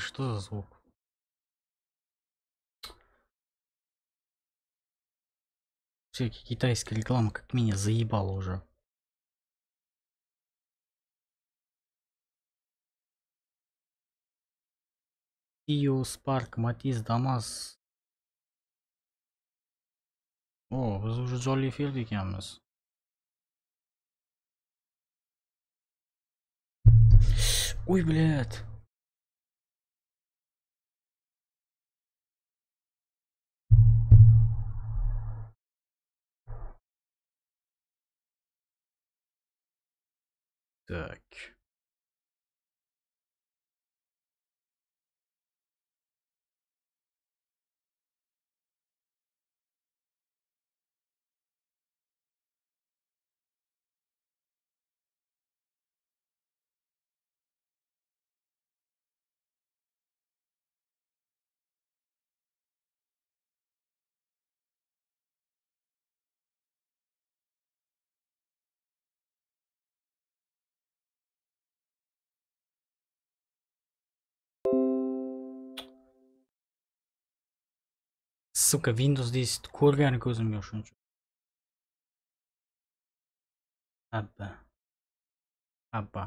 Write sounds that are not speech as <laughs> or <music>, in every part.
Что за звук? Всякие китайские рекламы как меня заебало уже. Кио, Спарк, Матис, Дамас. О, biz уже jonli efirda ekanmiz. Ой, блядь. the Сука, Windows 10 ko'rgani ko'zimga shuncha. Habba. Habba.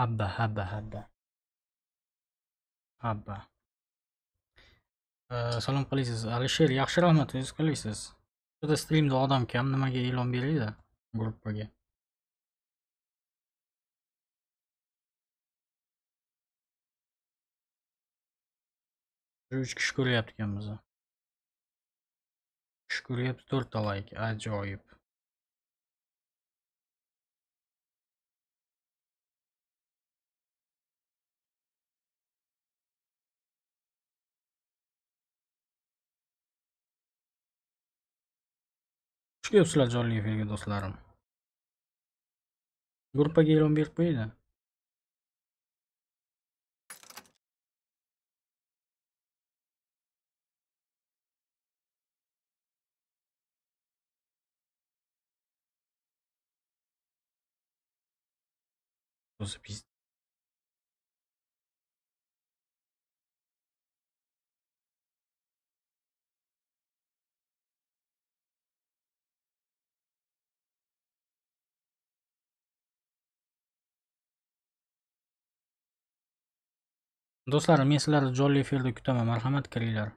Habba, habba, habba. Habba. Salom qilasiz Alisher, yaxshi rahmat, o'zingiz qilasiz. Juda streamda odam kam, nimaga e'lon beringlar gruppaga. Uch kishi ko'ryapti ekanmiz. Kishi ko'ryapti to'rtta like ajoyib. Xush kelibsizlar jonli efirga do'stlarim. Gruppaga e'lon berib qo'yinglar. O'zi pizd Do'stlarim, men sizlarni jonli efirda kutaman. Marhamat kiringlar.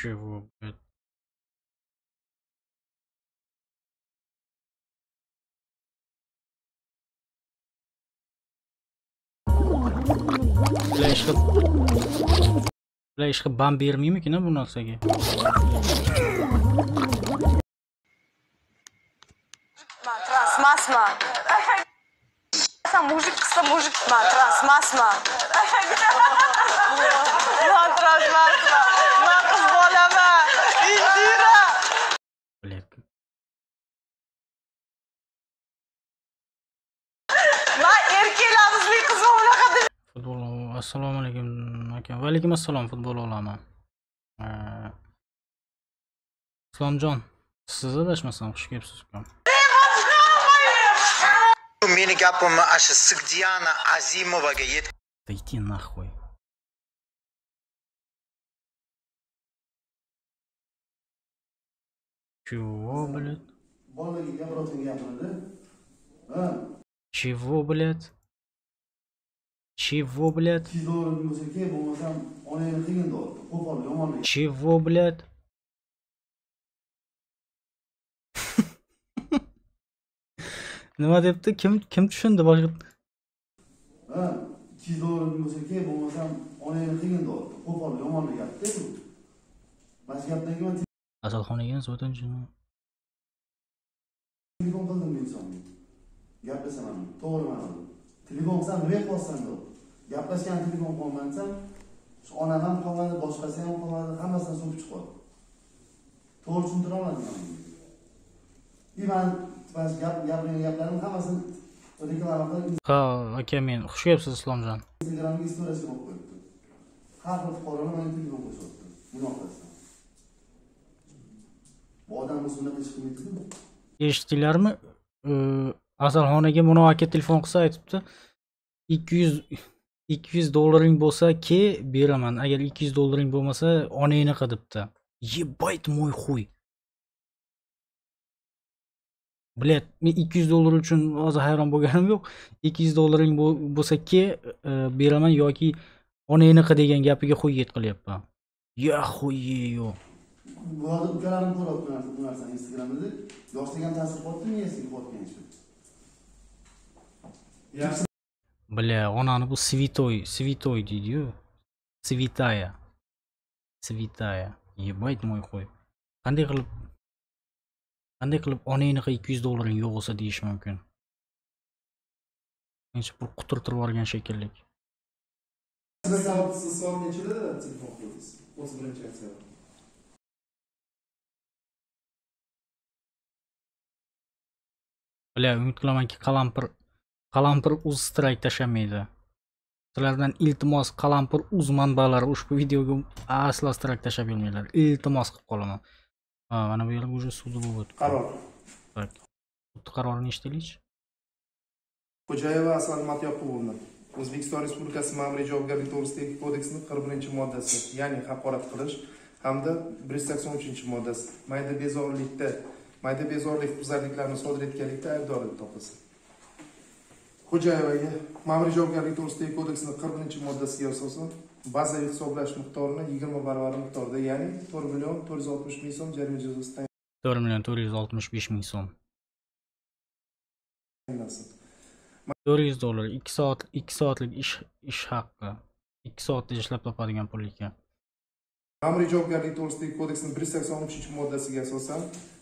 чего, блядь? Бля, ishqib Bla ishqib ban bermaymikin bu narsaga. Трансмасма. Мужик, мужик, трансмасма. Man erkaklamizli qiz bunaqa deb Futbol assalomu alaykum aka. Va alaykum assalom futbol olaman. Uh, Islomjon, siz adashmasam xush kelibsiz ukam. meni gapimni shu Sigdiana Azimovaga yet Да иди нахуй. Чего, блядь? bolaga gapirayotgan gapimda ha Чего, блядь? Чего, блядь? bo'lsa bo'lmasam qilgin qo'pol yomonlik Чего, блядь? Nima debdi? Kim kim tushundi boshqa? ha tezroq bo'lsa keyin bo'lmasam onangni qilgin deyapti qo'pol yomonlik gapda bu mana shu gapdan keyin Asalxonaga nisbatan telefon qildim men insonga gaplasaman to'g'ri mana bu telefon qilsam nima qilyapsan deb gaplashgan telefon qilaman desam shu onam ham qolmadi boshqasi ham qolmadi hammasidan so'kib chiqyapti to'g'ri tushuntira olmadim i man gapirgan gaplarimni hammasini reklama qilib ha aka men xush kelibsiz islomjon. Instagramga istoriyasiga qo'yib qo'yibdi. Har bir fuqaroni mana telefon qo'shyapti munoqasdan bu odam bunaqa ish qilmaydida eshitdinglarmi asalxonaga munov aka telefon qilsa aytibdi ikki yuz ikki yuz dollaring bo'lsa ke beraman. Agar ikki yuz dollaring bo'lmasa onangni qil debdi. Ебать мой хуй блять men ikki yuz dollar uchun hozir hayron bo'lganim yo'q. Ikki yuz dollaring bo'lsa ke e, beraman yoki onangni qil degan gapiga xuy yet qilyapman я хуею bu hozir ukalarim bu narsa narsani instagramda yoshlik ta'sir qilyaptimi miyasiga qilayotgan ishi Бля, onani bu святой, святой deydiyu. Святая. Святая. Ебать мой хуй. Qanday qilib qanday qilib onangniqi 200 dollaring yo'q bo'lsa deyish mumkin? Mencha pul quturtirib olgan shekilli. Siz soat nechida telefon qildingiz? 31 oktyabr. Bля, umid qilamanki qalampir qalampir uz strayk tashlamaydi. Sizlardan iltimos qalampir uz manbalari ushbu videoga aslo strayk tashlab bermanglar. Iltimos qilib qolaman. Ha, mana bu yerga уже sudi bo'lib o'tdi. Qaror. Так. Sud qarorini eshitaylikchi. Xo'jayeva Asal Matyoqubovna. O'zbekiston Respublikasi Ma'muriy javobgarlik to'g'risidagi kodeksining 41-moddasi, ya'ni haqorat qilish hamda 183-moddasi mayda bezorilikda mayda bezorilik huquqbuzarliklarni sodir etganlikda aybdor deb topilsin. Xo'jayevaga Ma'muriy javobgarlik to'g'risidagi kodeksining 41-moddasiga asosan bazaviy hisoblash miqdorini 20 barobar miqdorda, ya'ni 4 million 460 ming so'm jarima jazosi 4 million 465 ming so'm. tayinlansin. 400 dollar 2 soat 2 soatlik ish ish haqqi. 2 soatda ishlab topadigan pul ekan. Ma'muriy javobgarlik to'g'risidagi kodeksning 183 moddasiga asosan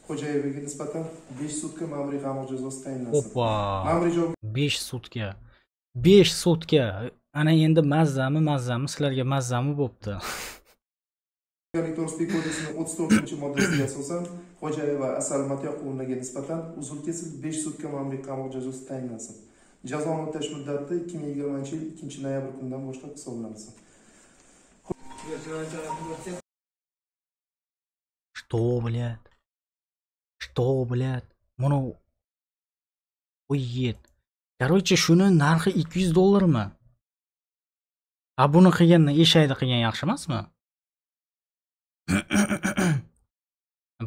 Xo'jayevaga nisbatan 5 sutka ma'muriy qamoq jazosi tayinlansin. Opa! Ma'muriy javobgarlik 5 sutka. 5 sutka. Ana endi mazzami, mazzami sizlarga mazzami bo'pti. to'g'risidagi kodeksning 34-moddasiga asosan Xo'jayeva Asal Matyoqovnaga nisbatan uzr kesib 5 sutka ma'muriy qamoq jazosi tayinlansin. Jazoni o'tash muddati 2020 yil 2 noyabr kunidan boshlab hisoblansin. Что, блядь? Что, блядь? Mana O'yet. Короче, shuni narxi 200 dollarmi? A buni qilgandan eshakni qilgan yaxshi emasmi?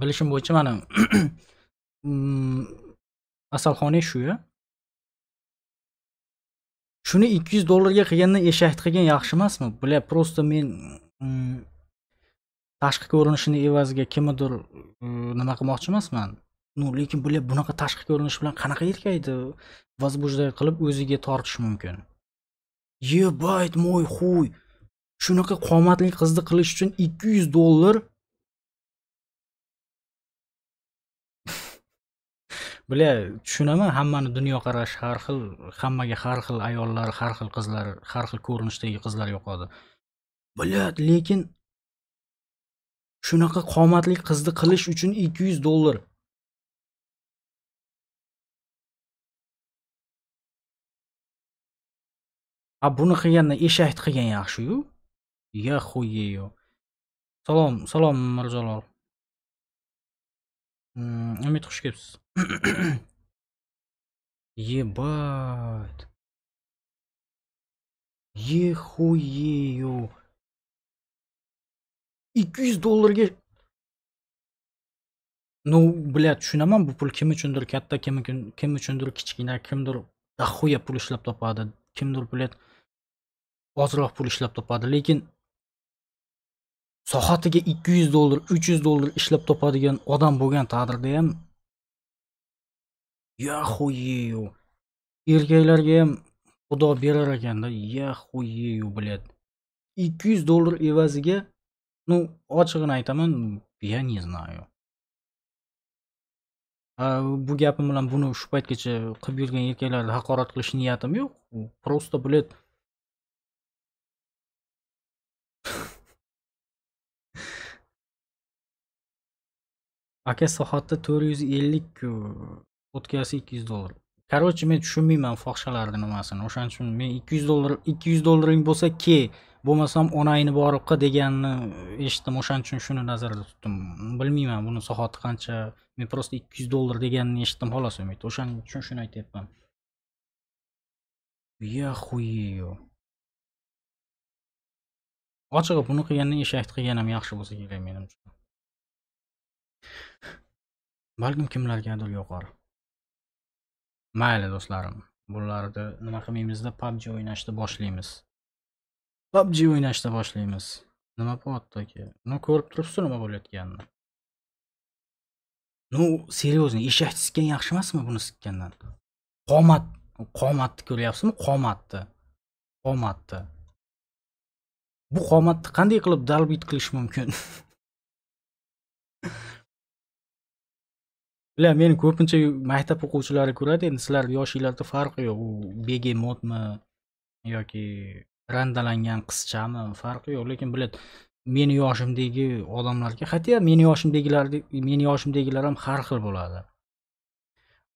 Bilishim bo'yicha mana mm, asalxona shu-ya. Shuni 200 dollarga qilgandan eshakni qilgan yaxshi emasmi? Bля, просто men tashqi ko'rinishini evaziga kimnidir e, nima qilmoqchi emasman. Ну, lekin bular bunaqa tashqi ko'rinish bilan qanaqa erkakni возбуждать qilib o'ziga tortish mumkin? Ебать мой хуй. Shunaqa qomatli qizni qilish uchun 200 dollar <laughs> Bля, tushunaman hammani dunyoqarashi har xil, hammaga har xil ayollar, har xil qizlar, har xil ko'rinishdagi qizlar yoqadi. Blyad, lekin shunaqa qomatli qizni qilish uchun 200 dollar. A buni qilganda eshakni qilgan yaxshi-yu. Ya xuyeyo. Salom, salom Mirjalol. Hmm, Umid xush kelibsiz. <coughs> Ебать. Ехуею. 200 dollarga Ну, блядь, tushunaman bu pul kim uchundir katta, kim uchun kim uchundir kichkina, kimdir dahoya pul ishlab topadi, kimdir, блядь, ozroq pul ishlab topadi, lekin soatiga 200 dollar, 300 dollar ishlab topadigan odam bo'lgan taqdirda ham ya xuyeyu. Erkaklarga ham xudo berar ekanda, ya xuyeyu, блядь. 200 dollar evaziga ну, ochig'ini aytaman, я не знаю. A, bu gapim bilan buni shu paytgacha qilib yurgan erkaklarni haqorat qilish niyatim yo'q. Просто, блядь, aka soatda 450 ku. o'tkasi 200 dollar короче men tushunmayman fohishalarni nimasini. O'shaning uchun men 200 dollar 200 dollaring bo'lsa ke bo'lmasam onangni borib qil deganini eshitdim. O'shaning uchun shuni nazarda tutdim. Bilmayman buni sohati qancha. Men просто 200 dollar deganini eshitdim xolos umid. O'shaning uchun shuni aytyapman. Я хуею ochig'i buni qilgandan eshakni qilgan ham yaxshi bo'lsa kerak menimcha balkim kimlargadir yoqar mayli do'stlarim bularni nima qilmaymizda pubg o'ynashni boshlaymiz. Pubg o'ynashni boshlaymiz. Nima bo'lyapti aka ну ko'rib turibsiz nima bo'layotganini? Ну серьезно eshak sikkan yaxshi emasmi buni sikkandan qomat qomatni ko'ryapsizmi? Qomatni qomatni. Bu qomatni qanday qilib dalbit qilish mumkin? <laughs> Bilan meni ko'pincha maktab o'quvchilari ko'radi endi sizlar yoshinglarda farqi yo'q. U begemotmi yoki randalangan qizchami farqi yo'q. Lekin biladi meni yoshimdagi odamlarga хотя meni yoshimdagilar, meni yoshimdagilar ham har xil bo'ladi.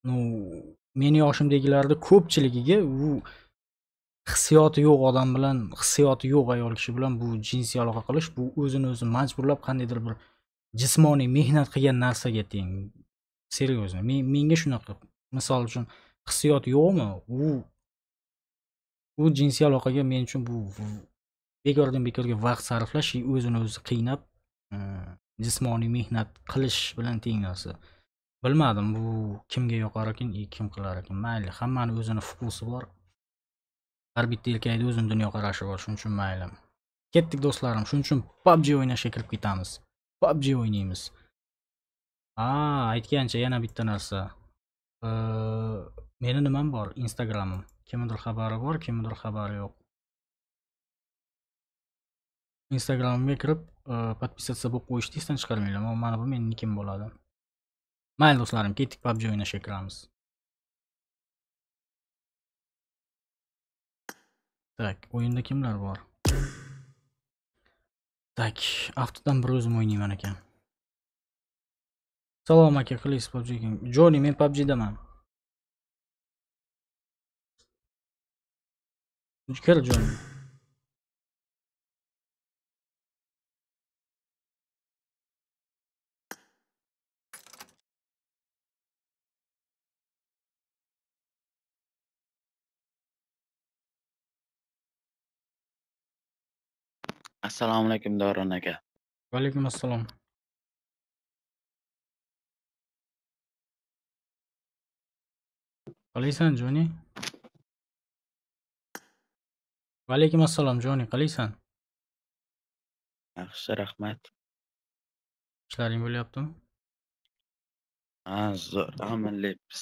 Ну meni yoshimdagilarni ko'pchiligiga u hissiyoti yo'q odam bilan hissiyoti yo'q ayol kishi bilan bu jinsiy aloqa qilish bu o'zini o'zi majburlab qandaydir bir jismoniy mehnat qilgan narsaga teng. Серьезно menga shunaqa misol uchun hissiyot yo'qmi? U u jinsiy aloqaga men uchun bu bekordan bekorga vaqt sarflash e, o'zini o'zi qiynab e, jismoniy mehnat qilish bilan teng narsa bilmadim bu kimga yoqar ekan и kim qilar ekan. Mayli hammani o'zini vkusi bor. Har bitta erkakni o'zini dunyoqarashi bor shuning uchun mayli. Ketdik do'stlarim shuning uchun pubg o'ynashga kirib ketamiz. Pubg o'ynaymiz. A aytgancha yana bitta narsa. Meni nimam bor? Instagramim. Kimnidir xabari bor kimnidir xabari yo'q. Instagramimga kirib e, подписаться bo'lib qo'yishni esdan chiqarmanglar. Mana bu meni bo'ladi. Mayli do'stlarim ketdik pubg o'ynashga kiramiz tak o'yinda kimlar bor? Tak aftidan bir o'zim o'ynayman ekan. Salom aka qilaysiz pubg joni men pubgdaman kir joni assalomu alaykum davron aka vaalaykum assalom qalaysan joni? Vaalaykum assalom joni. Qalaysan yaxshi rahmat. Ishlaring bo'lyaptimi? Ha zo'r. Amallayapmiz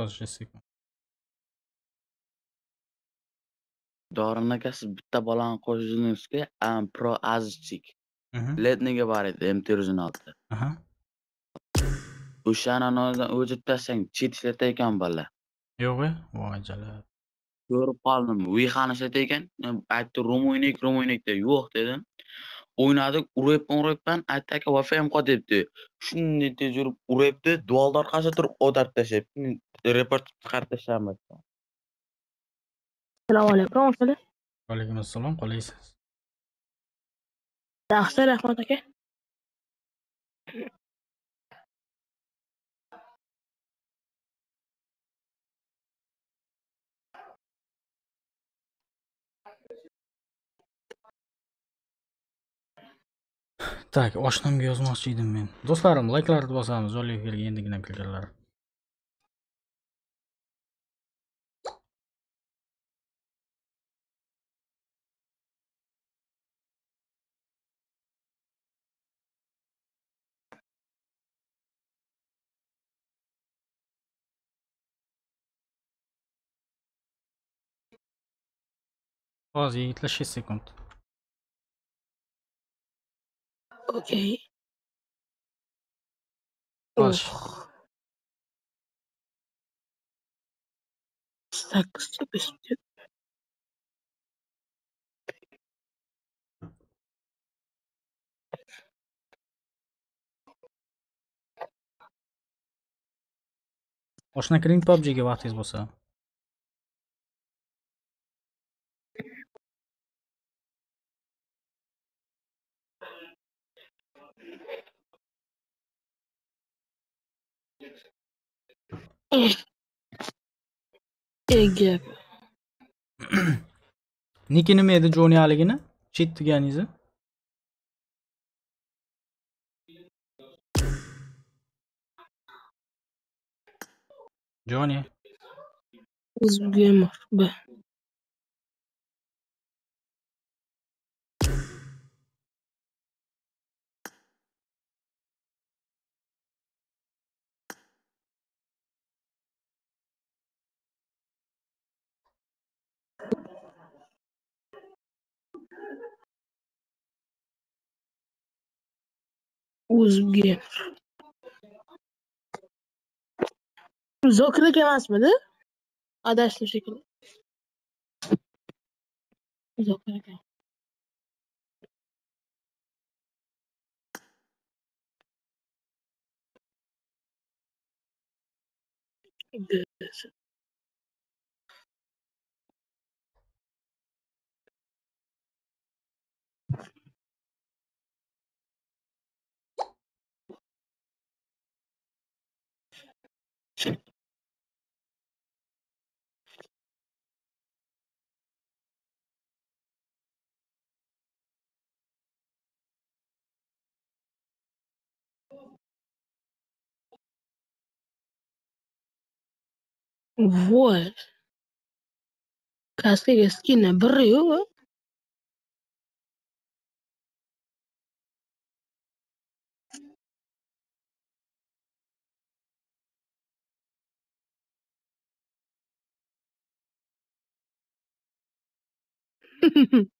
hozir сейчас sekund davron aka siz bitta bolani qo'shindingizku am pro azizchik letniga bor edi mt yuz o'shani anovidan o'chirib taslang chet ishlatayotgan bola. Yo'q e voy jalab ko'rib qoldim. Wixani ishlatayotgan aytdi rum o'ynaylik rum o'ynaylik deb yo'q dedim o'ynadik uryapman uryapman aytdi aka wi fi qol debdi shunday tez yurib uryapti dualni orqasida turib o'tarib tashlayapti. Report chiqarib tashlamayapti Assalomu alaykum, aka. vaalaykum assalom qalaysiz Yaxshi, rahmat aka. Так, oshnimga yozmoqchi edim men. Do'stlarim, likelarni bosamiz, Oliverga endigina kirganlar. Hozir 76 sekund. Okej. Masz. Tak, co byś ty... Boshqa qiling PUBG'ga vaqtingiz bo'lsa. నీకెన్ని మీద జోని అలాగిన చిత్తు గ్యానీజ్ جوني Gamer. Be. Uzgi. Zokirlik emasmidi adashdim shekilli zokir aka Good. Вот. Красивый скин обрыва. <laughs>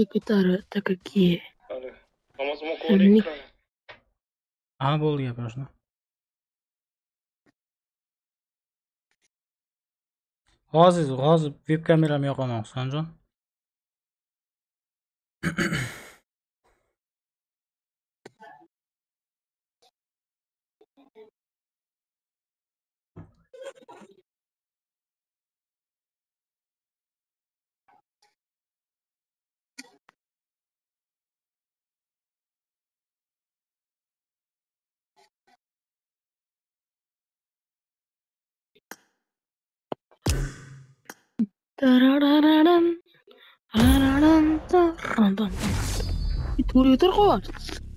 yo'q. Sekretari такие. Ник. ha bo'ldi gap yoshna hozir hozir veb kameramni yoqaman husanjon It will be recorded.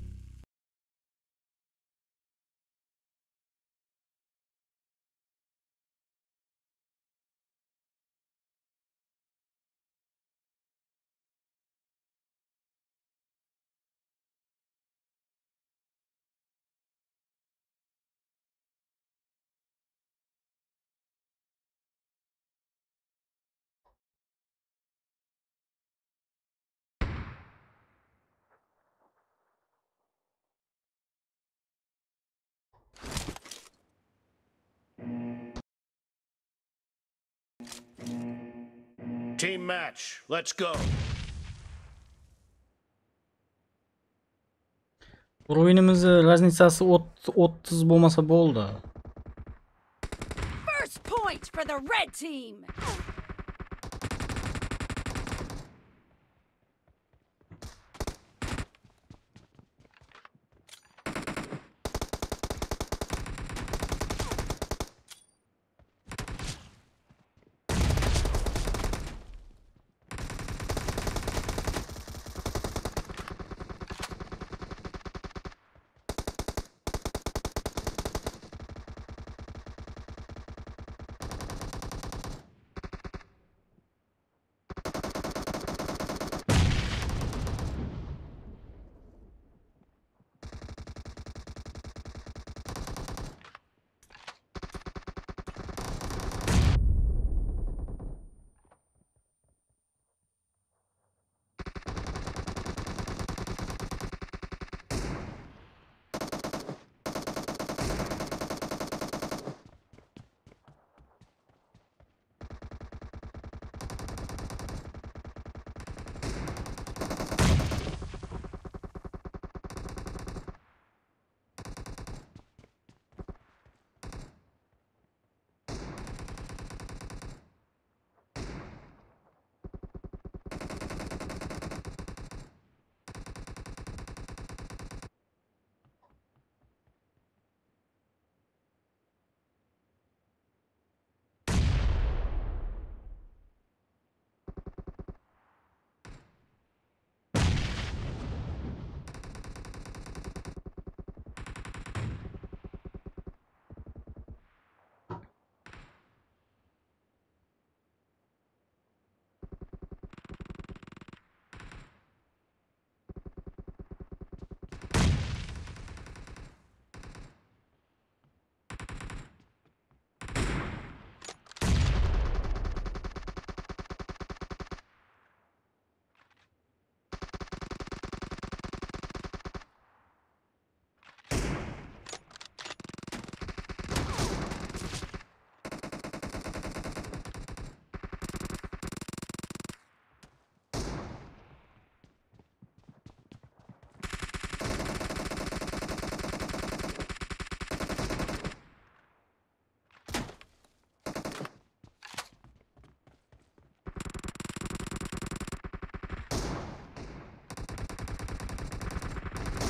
Team match. Let's go. o'yinimizni разницасы o'ttiz bo'lmasa bo'ldi First point for the red team.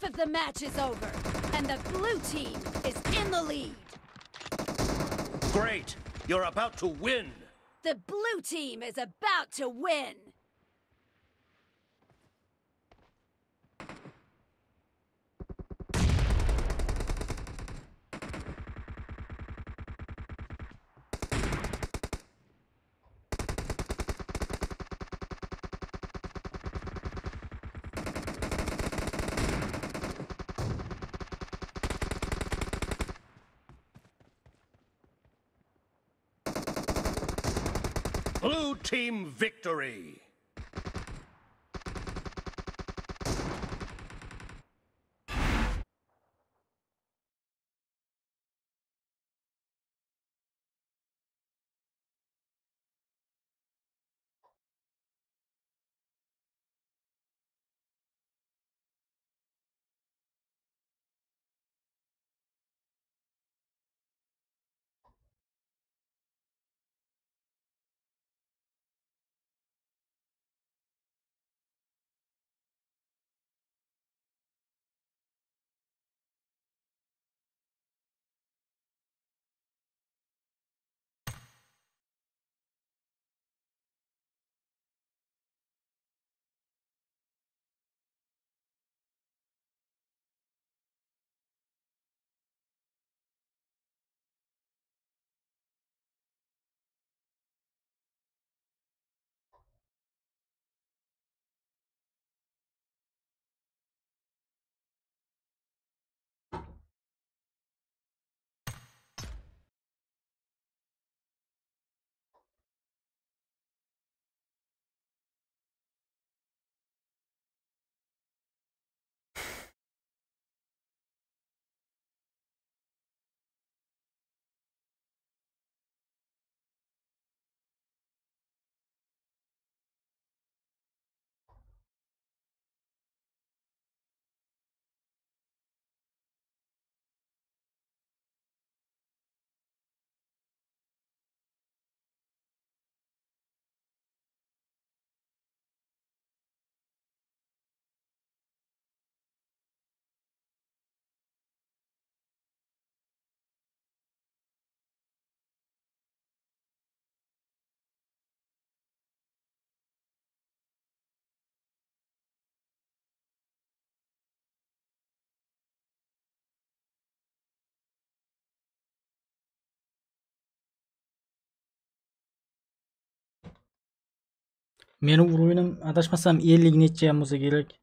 Half of the match is over, and the blue team is in the lead. Great! You're about to win! The blue team is about to win. Blue team victory! Meni uruğunun adaşmasam 50 neçe muza gerek.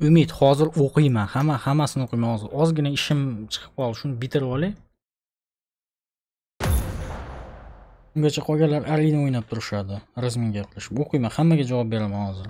Umid hozir o'qiyman. Hamma hammasini o'qiyman. Hozir ozgina ishim chiqib qoldi shuni bitirib olay. Ungacha qolganlar arina o'ynab turishadi razminga qilishib. O'qiyman hammaga javob beraman hozir.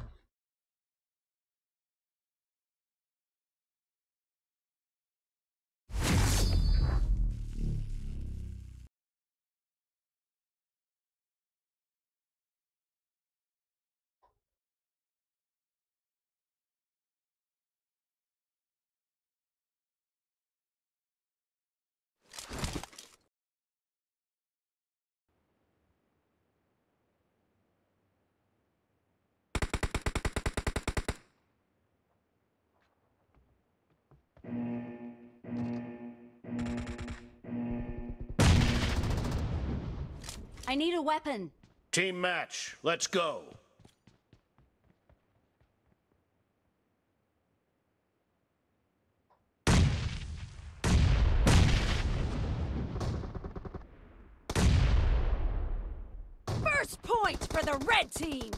A weapon. Team match. Let's go. First point for the red team.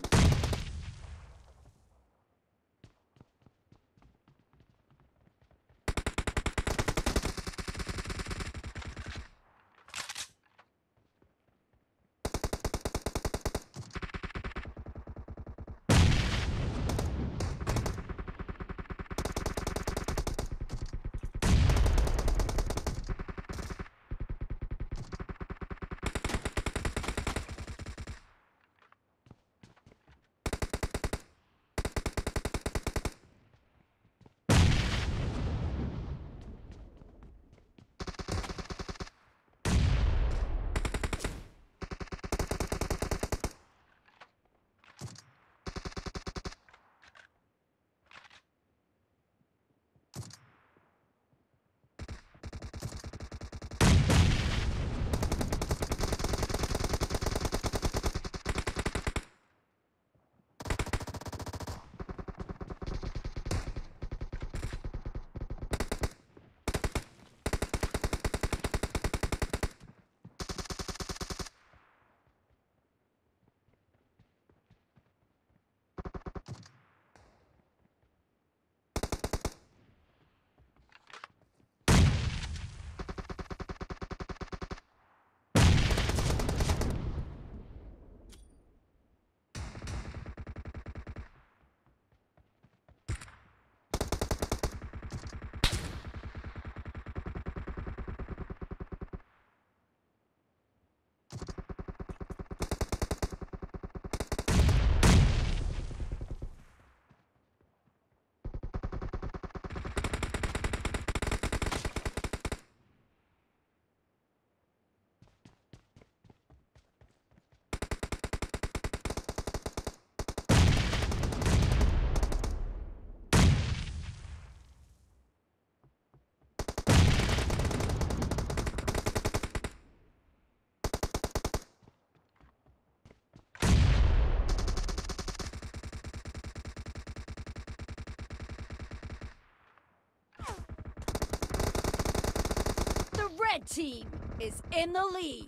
Red team is in the lead.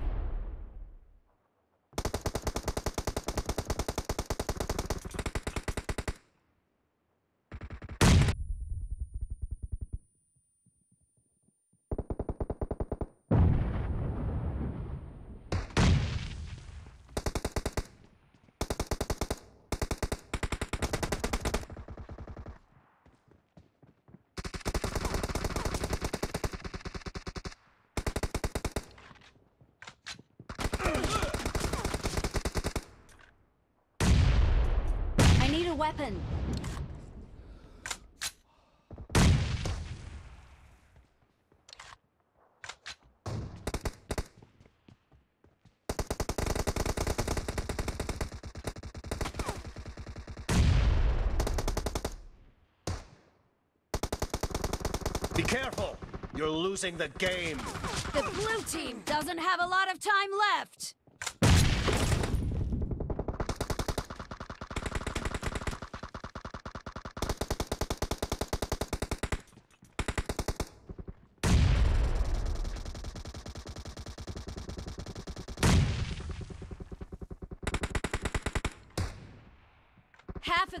Weapon. Be careful. You're losing the game. The blue team doesn't have a lot of time left. Half of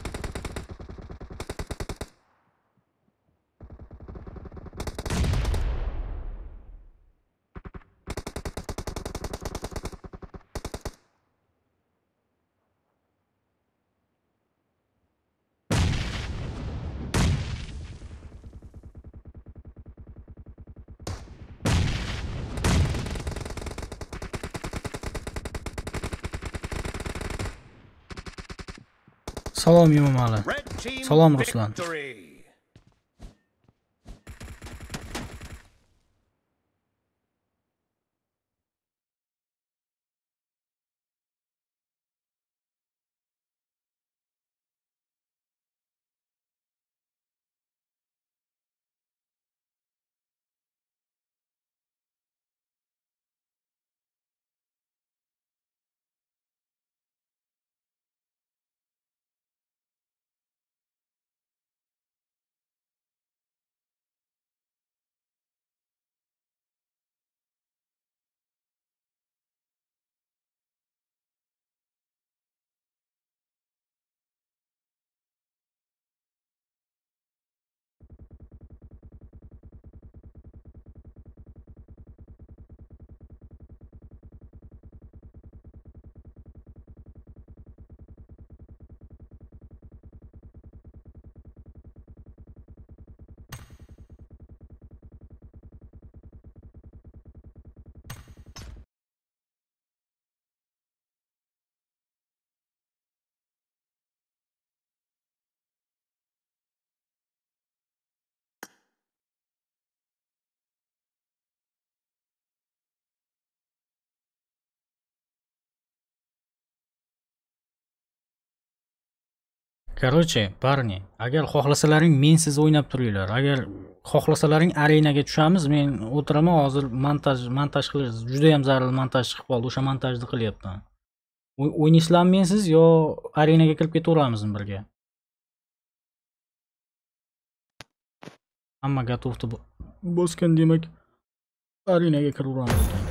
Salam İmam Ali. Salam Ruslan. Короче, парни agar xohlasalaring mensiz o'ynab turinglar. Agar xohlasalaring arenaga tushamiz, men o'tiraman hozir montaj montaj qilish juda yam zararli montaj chiqib qoldi. O'sha montajni qilyapman. O'y- O'ynaysizlarmi mensiz yo arenaga kirib ketaveramizmi birga? Hamma gotovni bosgan demak arenaga kiraveramiz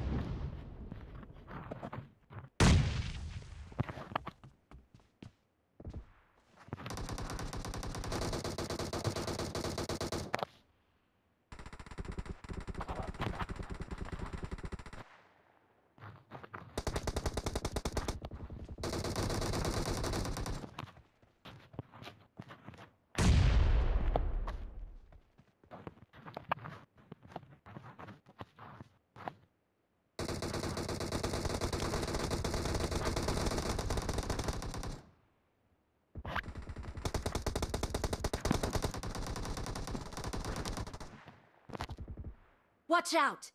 Watch out!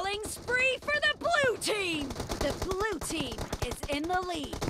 Killing spree for the blue team! The blue team is in the lead.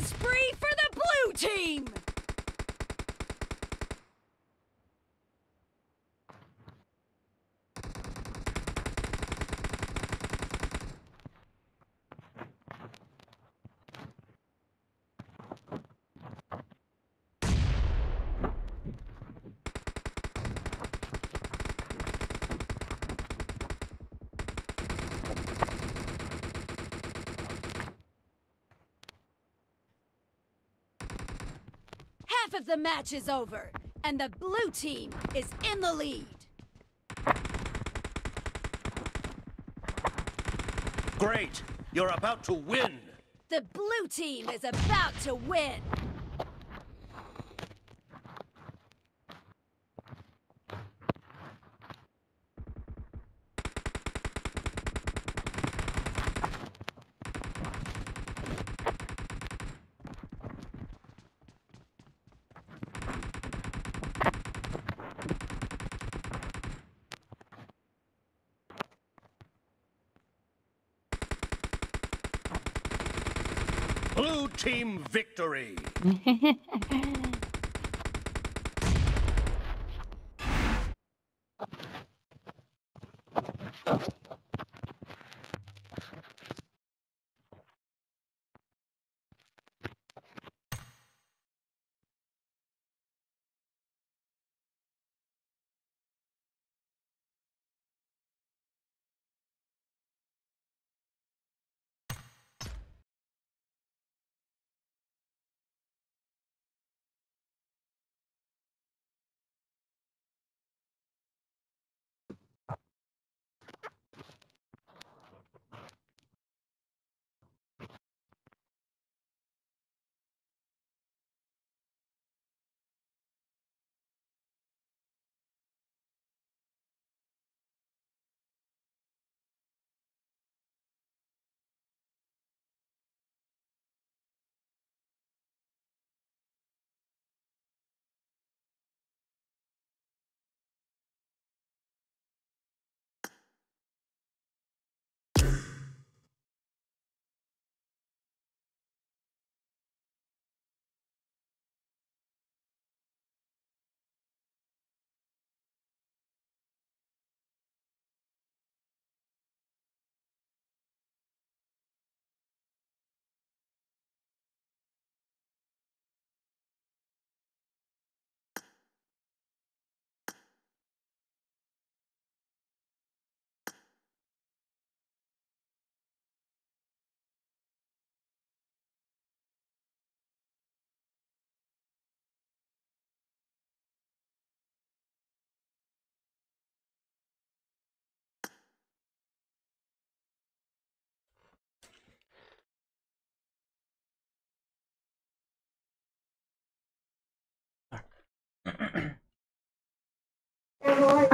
spree for the blue team! Half of the match is over, and the blue team is in the lead. Great! You're about to win! The blue team is about to win. Blue team victory! <laughs>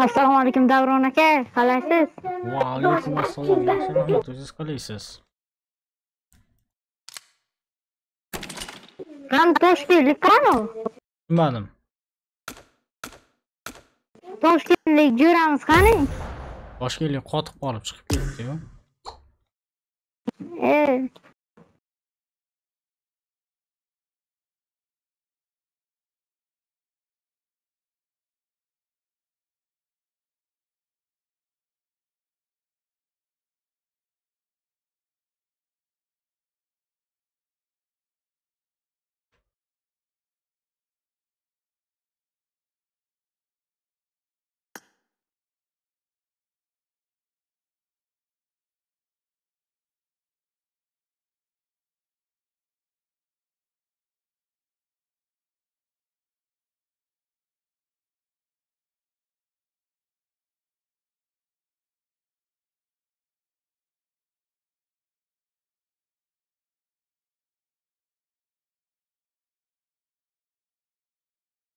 assalomu alaykum davron aka qalaysiz va alaykum assalom yaxshi rahmat qalaysiz Там точки летал? Manim. Toshkentlik jo'ramiz qani? Toshkentlik qotib qolib chiqib ketdi-yu. E,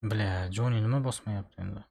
bля joni nima bosmayapti endi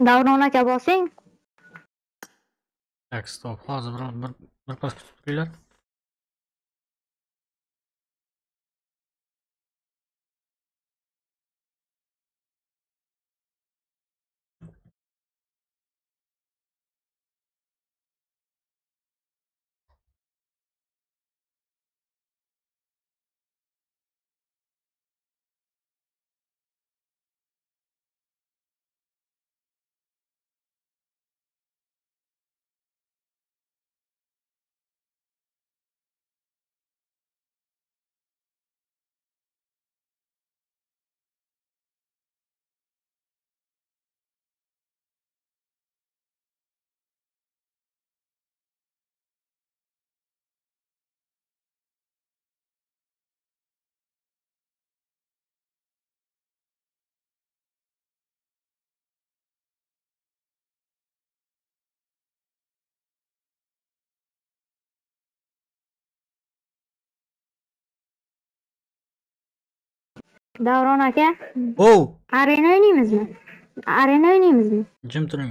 davron aka bosing tak stop hozir bir bir birpas kutib turinglar davron aka? O arena o'ynaymizmi? Arena o'ynaymizmi? Jim turing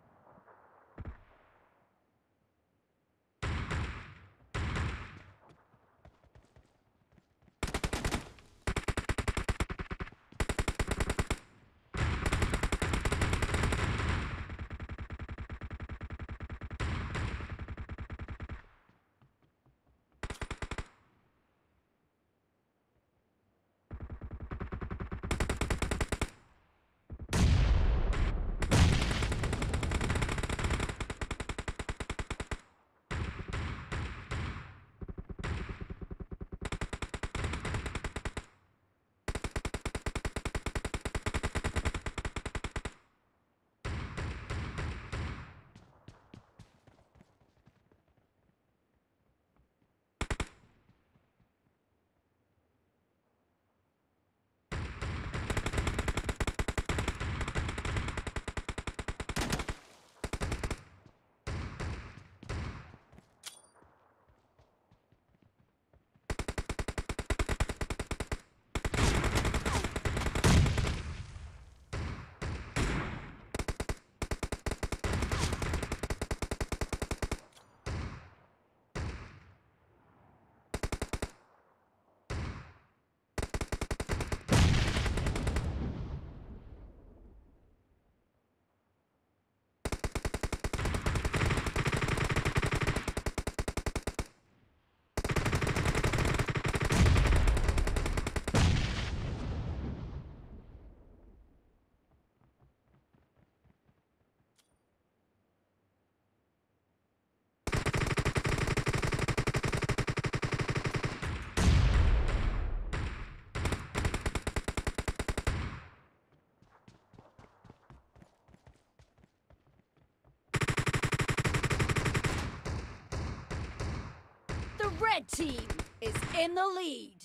Red team is in the lead.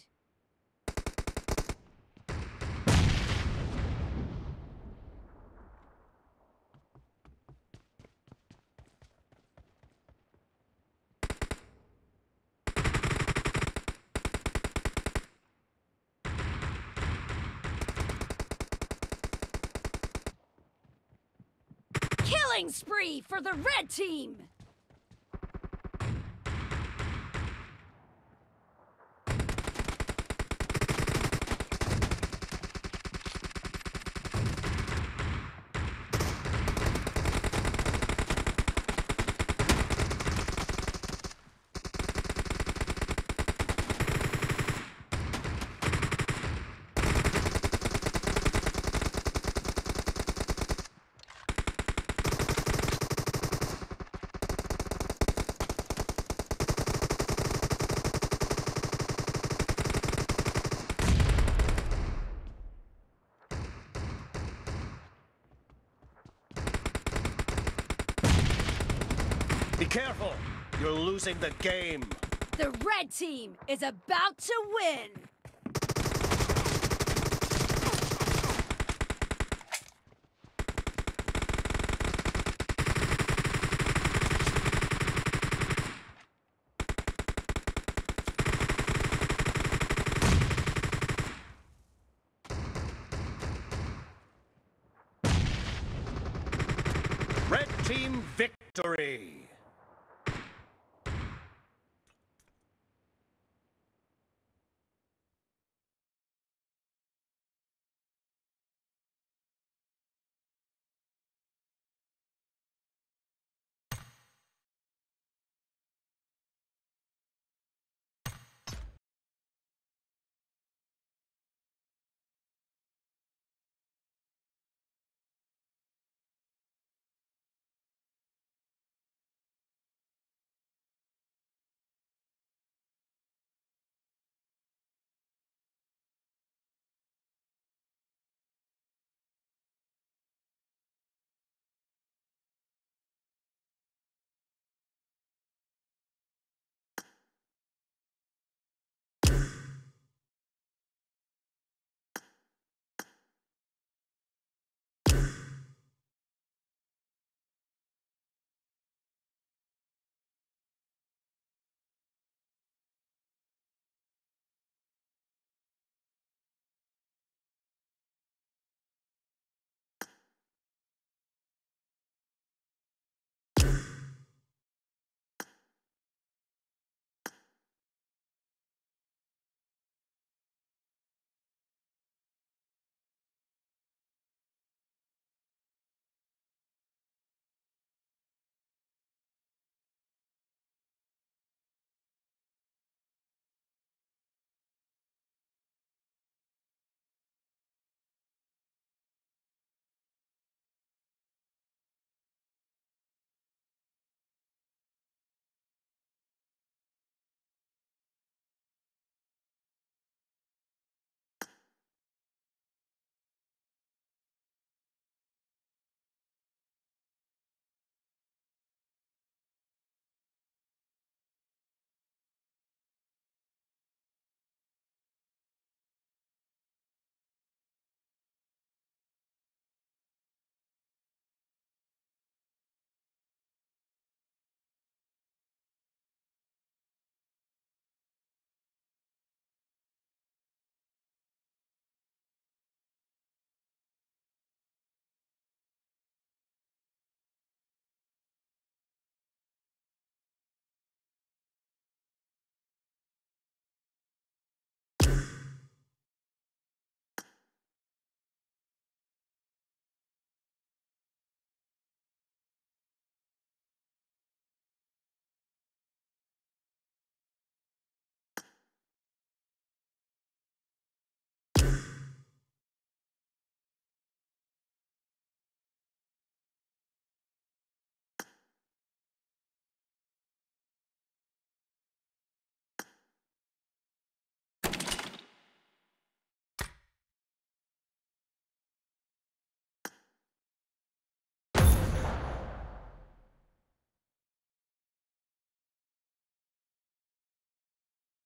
Killing spree for the red team. Be careful. Losing the game. The red team is about to win.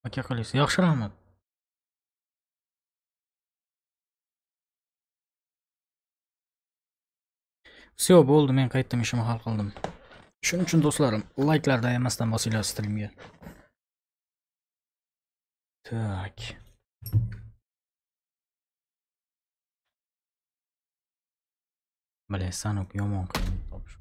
Aka qilaysiz yaxshi rahmat все bo'ldi men qaytdim ishimni hal qildim. Shuning uchun do'stlarim layklarni ayamasdan bosinglar strimga так Бля, Санук yomon qiyin topish.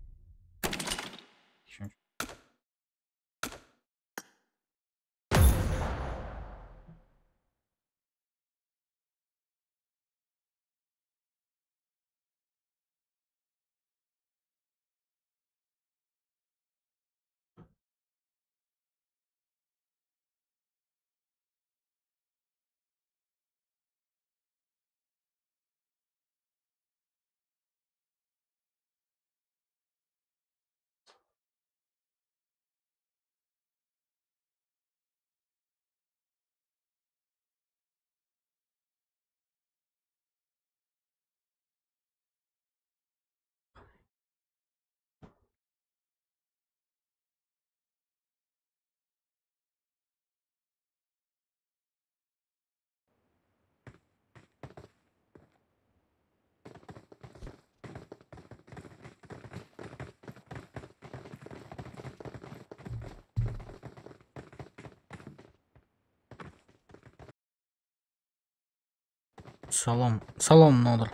Salom, salom Nodir.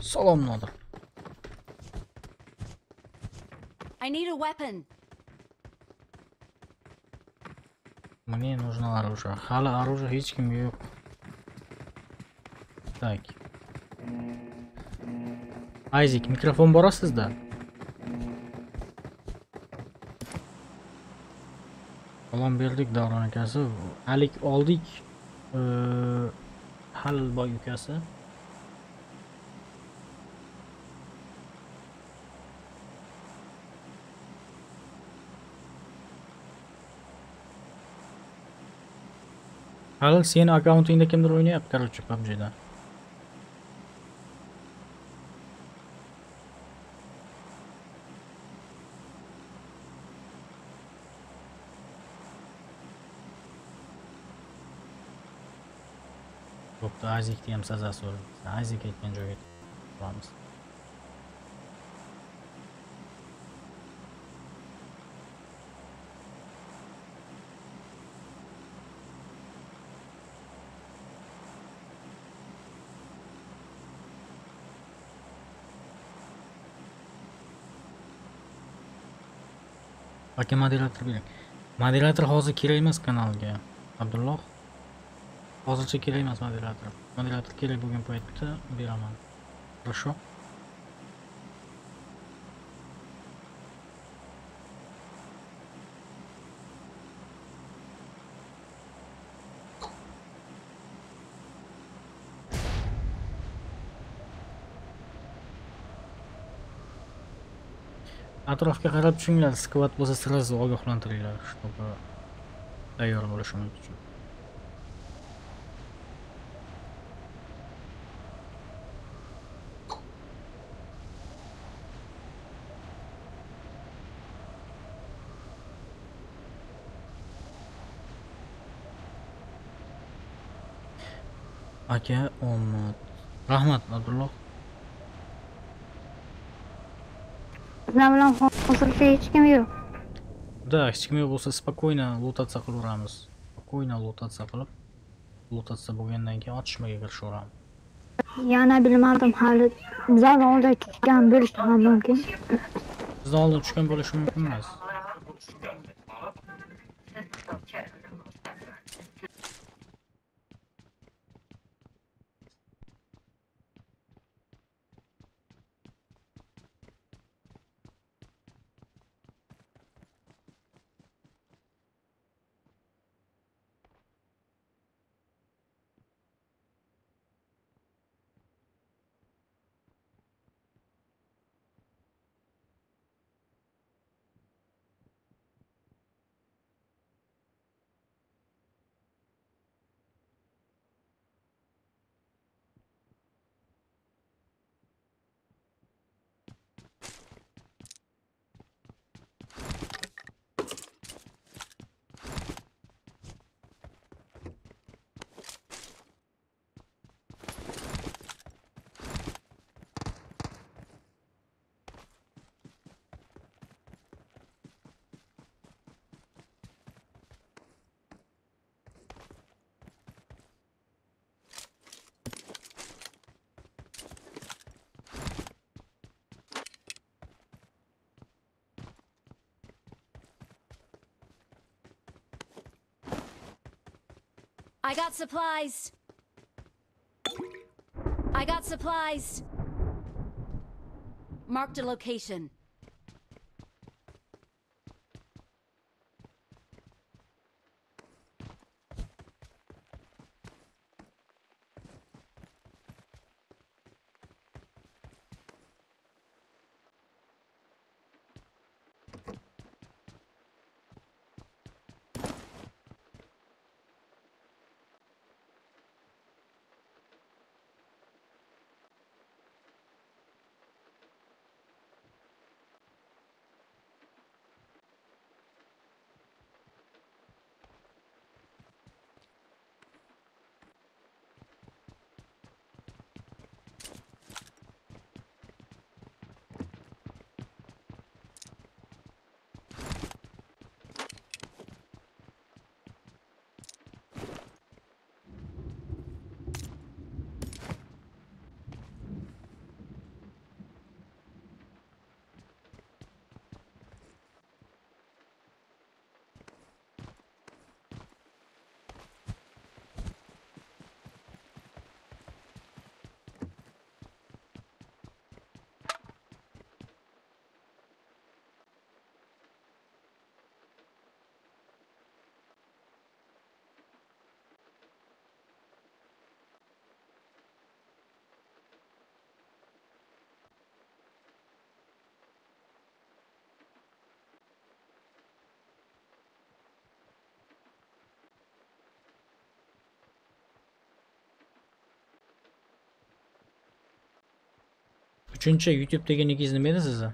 Salom Nodir. I need a weapon. Мне нужно оружие. Hali оружие hech kimga yo'q. Так. Ayzik, mikrofon bor sizda? Salom berdik Davron akasi. Alik oldik. Ee, Halil boy ukasi. Halil seni akkauntingda kimdir o'ynayapti, короче, PUBG'da. bo'pti azikni ham sazasi bor azik aytgan joyga boramiz. Aka moderator bering moderator hozir kerak emas kanalga. Abdulloh? Hozircha kerak emas moderator moderator kerak bo'lgan paytda beraman хорошо? Atrofga qarab tushinglar skvat bo'lsa сразу ogohlantiringlar чтобы tayyor bo'lishimiz uchun aka omad. Rahmat abdulloh. Sizlar bilan hozircha hech kim yo'q. да hech kim yo'q bo'lsa spokойно lutatsiya qilaveramiz spokойно lutatsiya qilib lutatsiya bo'lgandan keyin otishmaga kirishaveramiz Yana bilmadim hali bizdan oldin tushgan bo'lishi ham mumkin. bizdan oldin tushgan bo'lishi mumkin emas I got supplies. I got supplies. Marked a location. Uchinchi YouTube'dagi nickingiz nima edi sizni?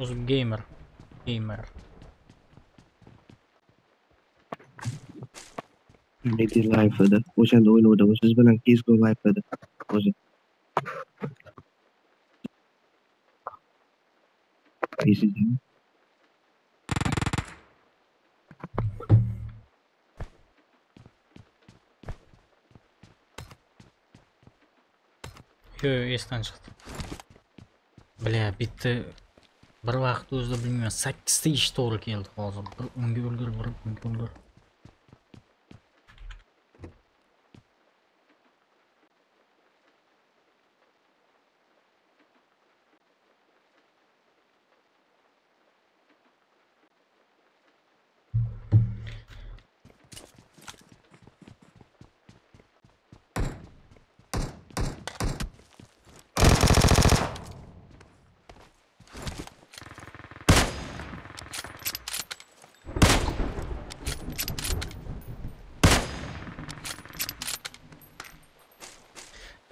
O'zim gamer. Gamer. Nigga live edi. O'shanda o'ynavdim. Siz bilan CSGO live edi. O'zi. Esingizmi? Yo, yo, esdan chiqdi. Bля, bitta bir vaqt o'zida bilmayman 8 ta ish to'g'ri keldi hozir. Bir unga ulgur, bir unga ulgur.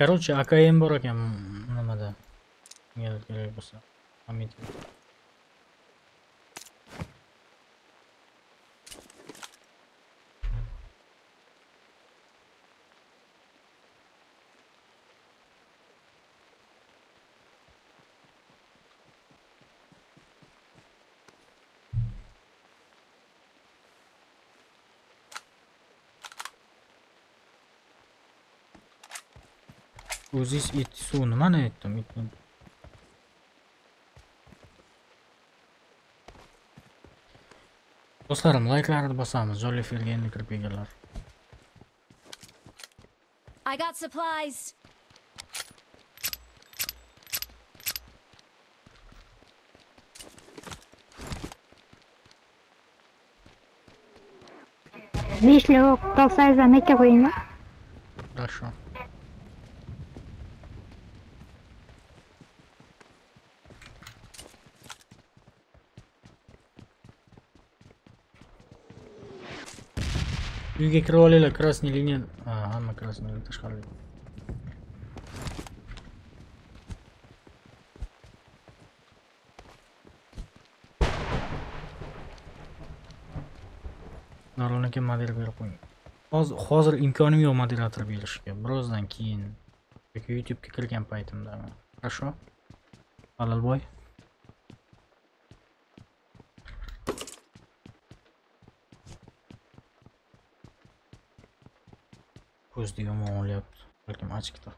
Короче, bor ekan nimada. Agar kerak bo'lsa. Hamid. O'zingiz it suv nimani aytdim itni? Do'stlarim, layklarni bosamiz. Jonli efirga endi kirib kelganlar. I got supplies. Beshli o'q topsangizlar makka qo'yinglar. Хорошо. Kirib olinglar, красный liniya. Ha, hamma красный tashqari. Nurlan aka model berib qo'ying. Hozir hozir imkonim yo'q moderator berishga. Birozdan keyin yoki YouTube'ga kirgan paytimda. Хорошо? Halolboy. Ko'zda yomon olyapti. Balkim achchiqdir.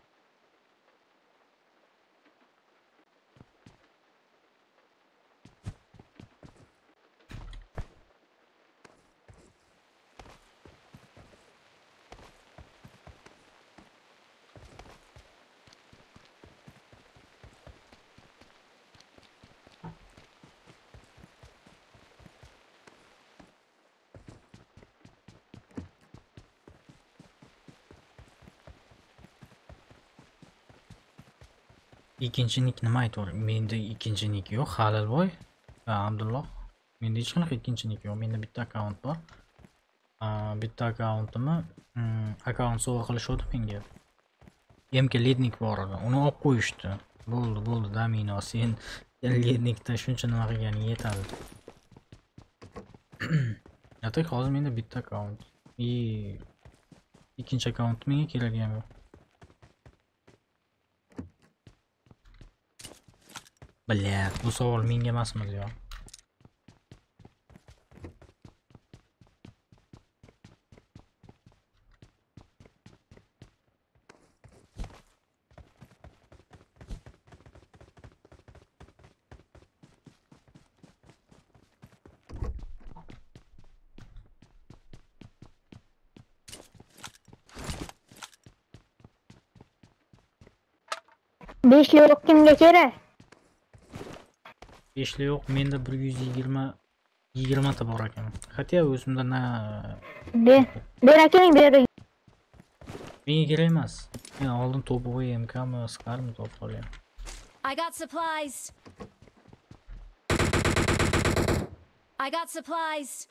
Ikkinchi nik nima aytyapti menda ikkinchi nik yo'q halilboy va abdulloh. Menda hech qanaqa ikkinchi nik yo'q menda bitta akkaunt bor. Bitta akkauntimni hmm, akkaunt sovg'a qilishuvdi menga. Mk lednik bor edi uni olib qo'yishdi. Bo'ldi bo'ldi domino sen <laughs> lednikda shuncha nima qilganing yetadi. <clears throat> A так hozir menda bitta akkaunt и ikkinchi akkaunt menga keragi ham yo'q Блядь, ну совор минге emasmiz yo. Beş lira yok kimde kere? beshli yo'q menda bir yuz yigirma yigirmata bor ekan хотя o'zimda na Ber, ber akaning ber. menga kerak emas men oldin topovoy mkmi skarmi topib qolgan I got supplies. I got supplies.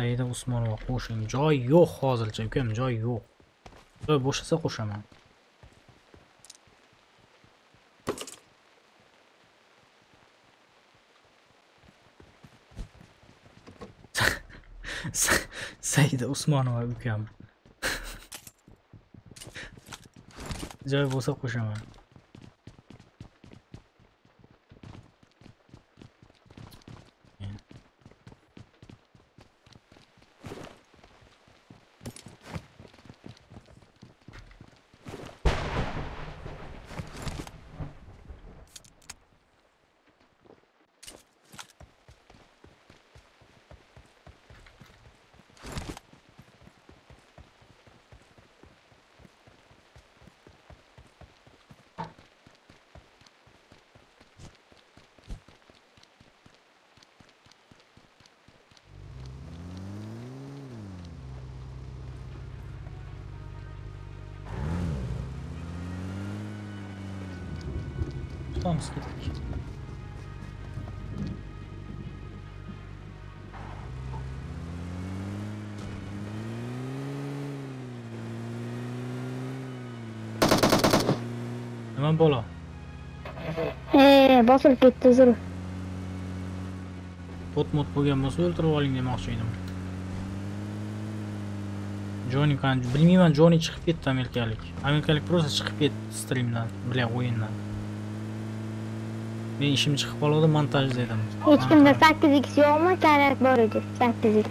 سعید عثمان و خوشم جای یو خازل چه؟ که جای یو. جای بوشه سه خوشم هم <laughs> سعید عثمان و خوشم <laughs> جای بوشه خوشم هم tutamiz ketdik nima bola Ee, bosilib ketdi zur. pot mot bo'lgan bo'lsa o'ltirib oling demoqchi edim joni qani bilmayman joni chiqib ketdi amerikalik amerikalik просто chiqib ketdi strimdan bля o'yindan men ishim chiqib qoluvdi montajda edim Hech kimda 8x yo'qmi? Kerak bor edi. 8x.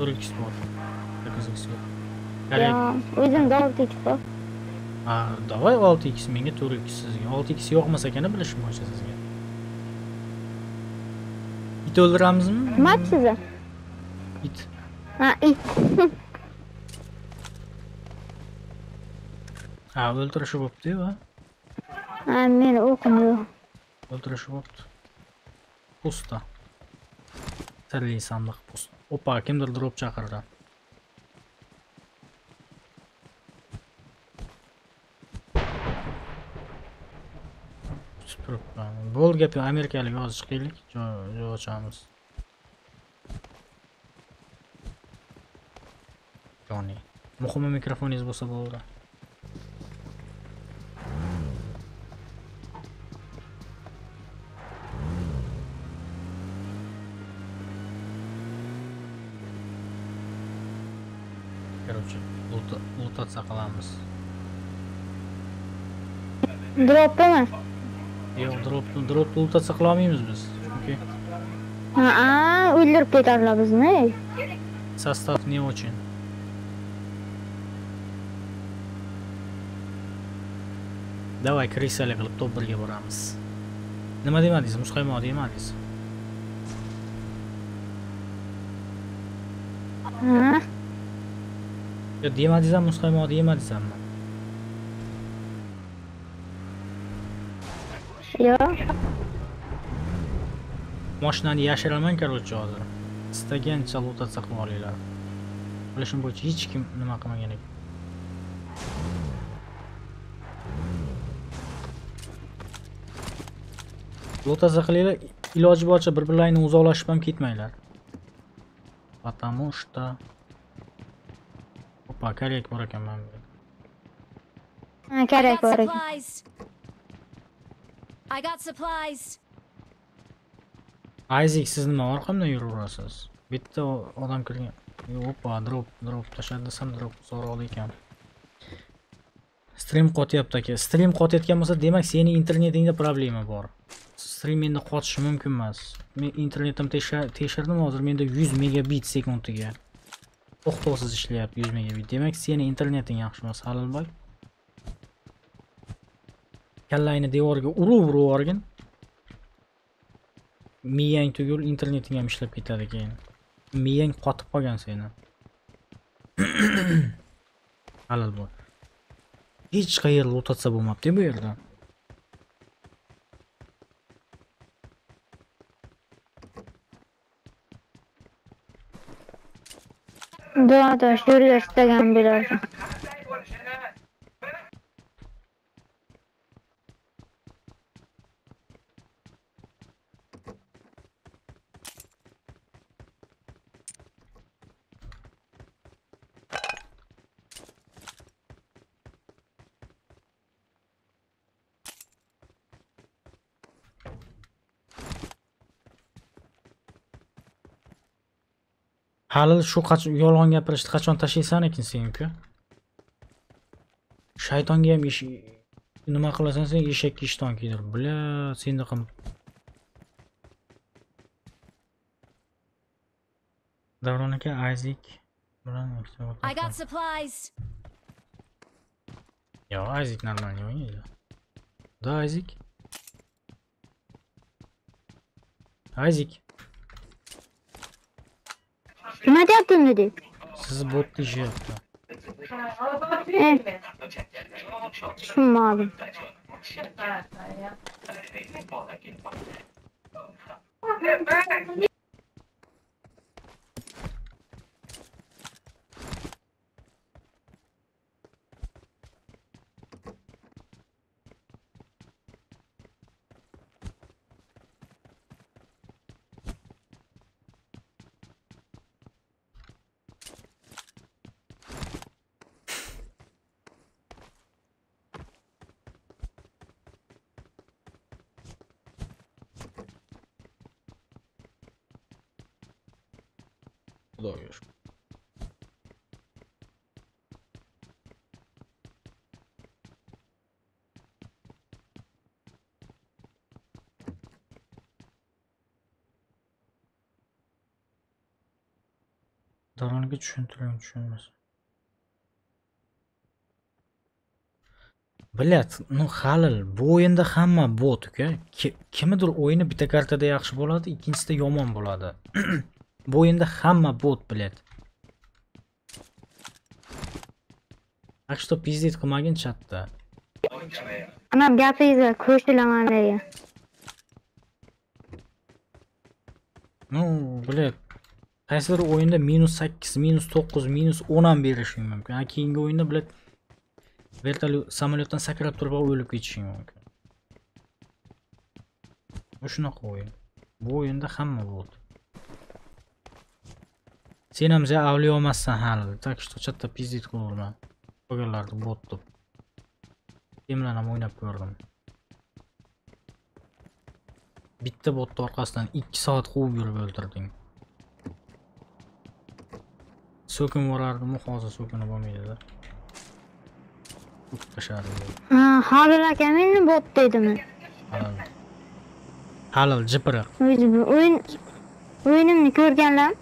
4x bor 8x yo'q Yo, kerak o'zimda 6x bor. ha давай 6x menga 4x sizga 6x yoqmas ekan bilishim bo'yicha sizga it o'ldiramizmi Nima sizni? it Ha, it. <laughs> ha o'ltirishi bo'pti-yu a Ha, meni o'qim yo'q. O'ltirishi bo'pti pusta. Sirli sandiq pust. Opa kimdir drop chaqirdi turibman bo'ldi gap yo'q amerikalik hozir chiqaylik joy ochamiz joni muhimi mikrofoningiz bo'lsa bo'ldi короче lutatsiya qilamiz Dropmi? yo'q dropni dropni lutatsiya qila olmaymiz biz chunki Ha, o'ldirib ketadilar bizni. состав не очень Davay krisali qilib top birga boramiz. Nima demadingiz? Muzqaymoq demadingiz? Yo demadingizmi muzqaymoq demadingizmi? Yo'q. Mashinani yashiraman короче hozir. Istagancha lotatsiya qilib olinglar. Bilishim bo'yicha hech kim nima qilmagan ekan. Lotatsiya qilinglar, iloji boricha bir-birlaringni uzoqlashib ham ketmanglar. Потому что Опа, koryak bor ekan mana bu yerda. Ha, kerak bor ekan. I got supplies. Isaac siz nima orqamdan yuraverasiz? Bitta odam kirgan. Oppa, drop, drop tashladi desam drop so'roqli ekan. Stream qotyapti aka. Stream qotayotgan bo'lsa, demak seni internetingda problema bor. Stream menda qotishi mumkin emas. Men internetim tesha- tekshirdim hozir menda 100 megabit sekundiga. To'xtovsiz ishlayapti 100 megabit. Demak seni interneting yaxshi emas, Halilboy. Kallangni devorga urib urib yuborgin. miyang tugul interneting ham ishlab ketadi keyin miyang qotib qolgan seni <coughs> halol bo'l hech qayerda o'tatsa bo'lmabdi bu yerda Dur arkadaş, dur Instagram birazdan. Halil shu yolg'on gapirishni qachon tashlaysan ekan sen uka shaytonga ham ish nima qilasan sen eshakka ishton kiydir bля sendaqa davron aka ayzik bilan I got supplies. Yo, Айзек нормально выглядит. Да, Айзек. Kim hadi yaptın dedi. Sizi bot dişi yaptı. Evet. Şu mavi. Shukr. Davronga tushuntiring tushunmas. Bilat, ну Halil, bu o'yinda hamma bot uka. Ki- Kimnidir o'yini bitta kartada yaxshi bo'ladi, ikkinchisida yomon bo'ladi. <clears throat> bu o'yinda hamma bot bilat. Так что пиздит qilmagin chatda. Ana gapingizga qo'shilaman degan. Ну, bilat. Qaysidir o'yinda minus 8, minus 9, minus 10 ham berishing mumkin. Ha, keyingi o'yinda bilat vertolyot samolyotdan sakrab turib o'lib ketishing mumkin. Bu shunaqa o'yin. Bu o'yinda hamma bo'ldi. Sen ham ja avliyo emassan hali. Так что chatda pizdit qilaverma. Qolganlarni bot deb. Sen bilan ham o'ynab ko'rdim. Bitta botni orqasidan 2 soat quvib yurib o'ldirding. So'kin borardim, hozir so'kinib bo'lmaydi-da. Urib tashardim. Ha, Halil aka meni bot deydimi? Halol. Halol jipiriq. O'zi o'yin o'yinimni ko'rganlar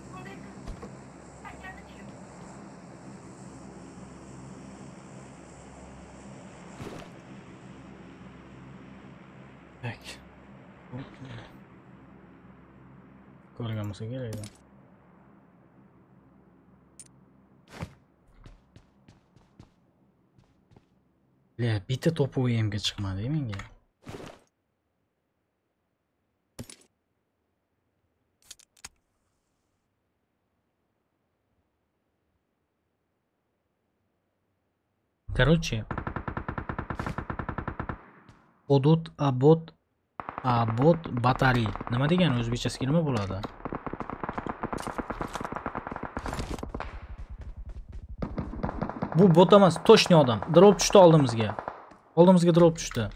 ko'rgan bo'lsa kerak edi. Ля, bitta to'pov emga chiqmadi menga. Короче, Hudud abot abot batari nima degani o'zbekchasiga nima bo'ladi? Bu bot emas, toshni odam. Drop tushdi oldimizga. Oldimizga drop tushdi.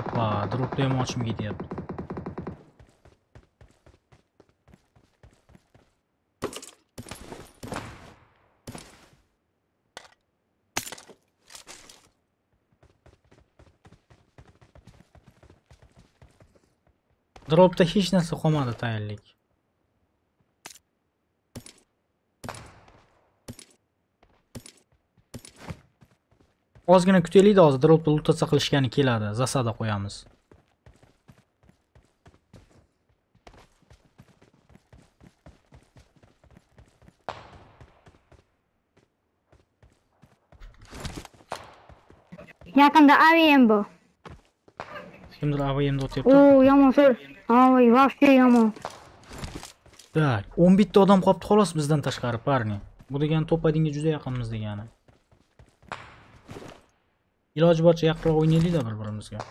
opa dropni ham ochim ketyapti. Dropda hech narsa qolmadi tayinlik. Ozgina kutaylik-da hozir dropda lutasa qilishgani keladi. Zasada qo'yamiz. Yaqinda AVM bu. Kimdir AVM'da o'tyapti. Oo yomon so'l. Oy, вообще yomon. Так, 10 bitta odam qolibdi xolos bizdan tashqari, parni. Bu degani to'padinga juda yaqinmiz degani. Iloji boricha yaqinroq o'ynaylikda bir-birimizga.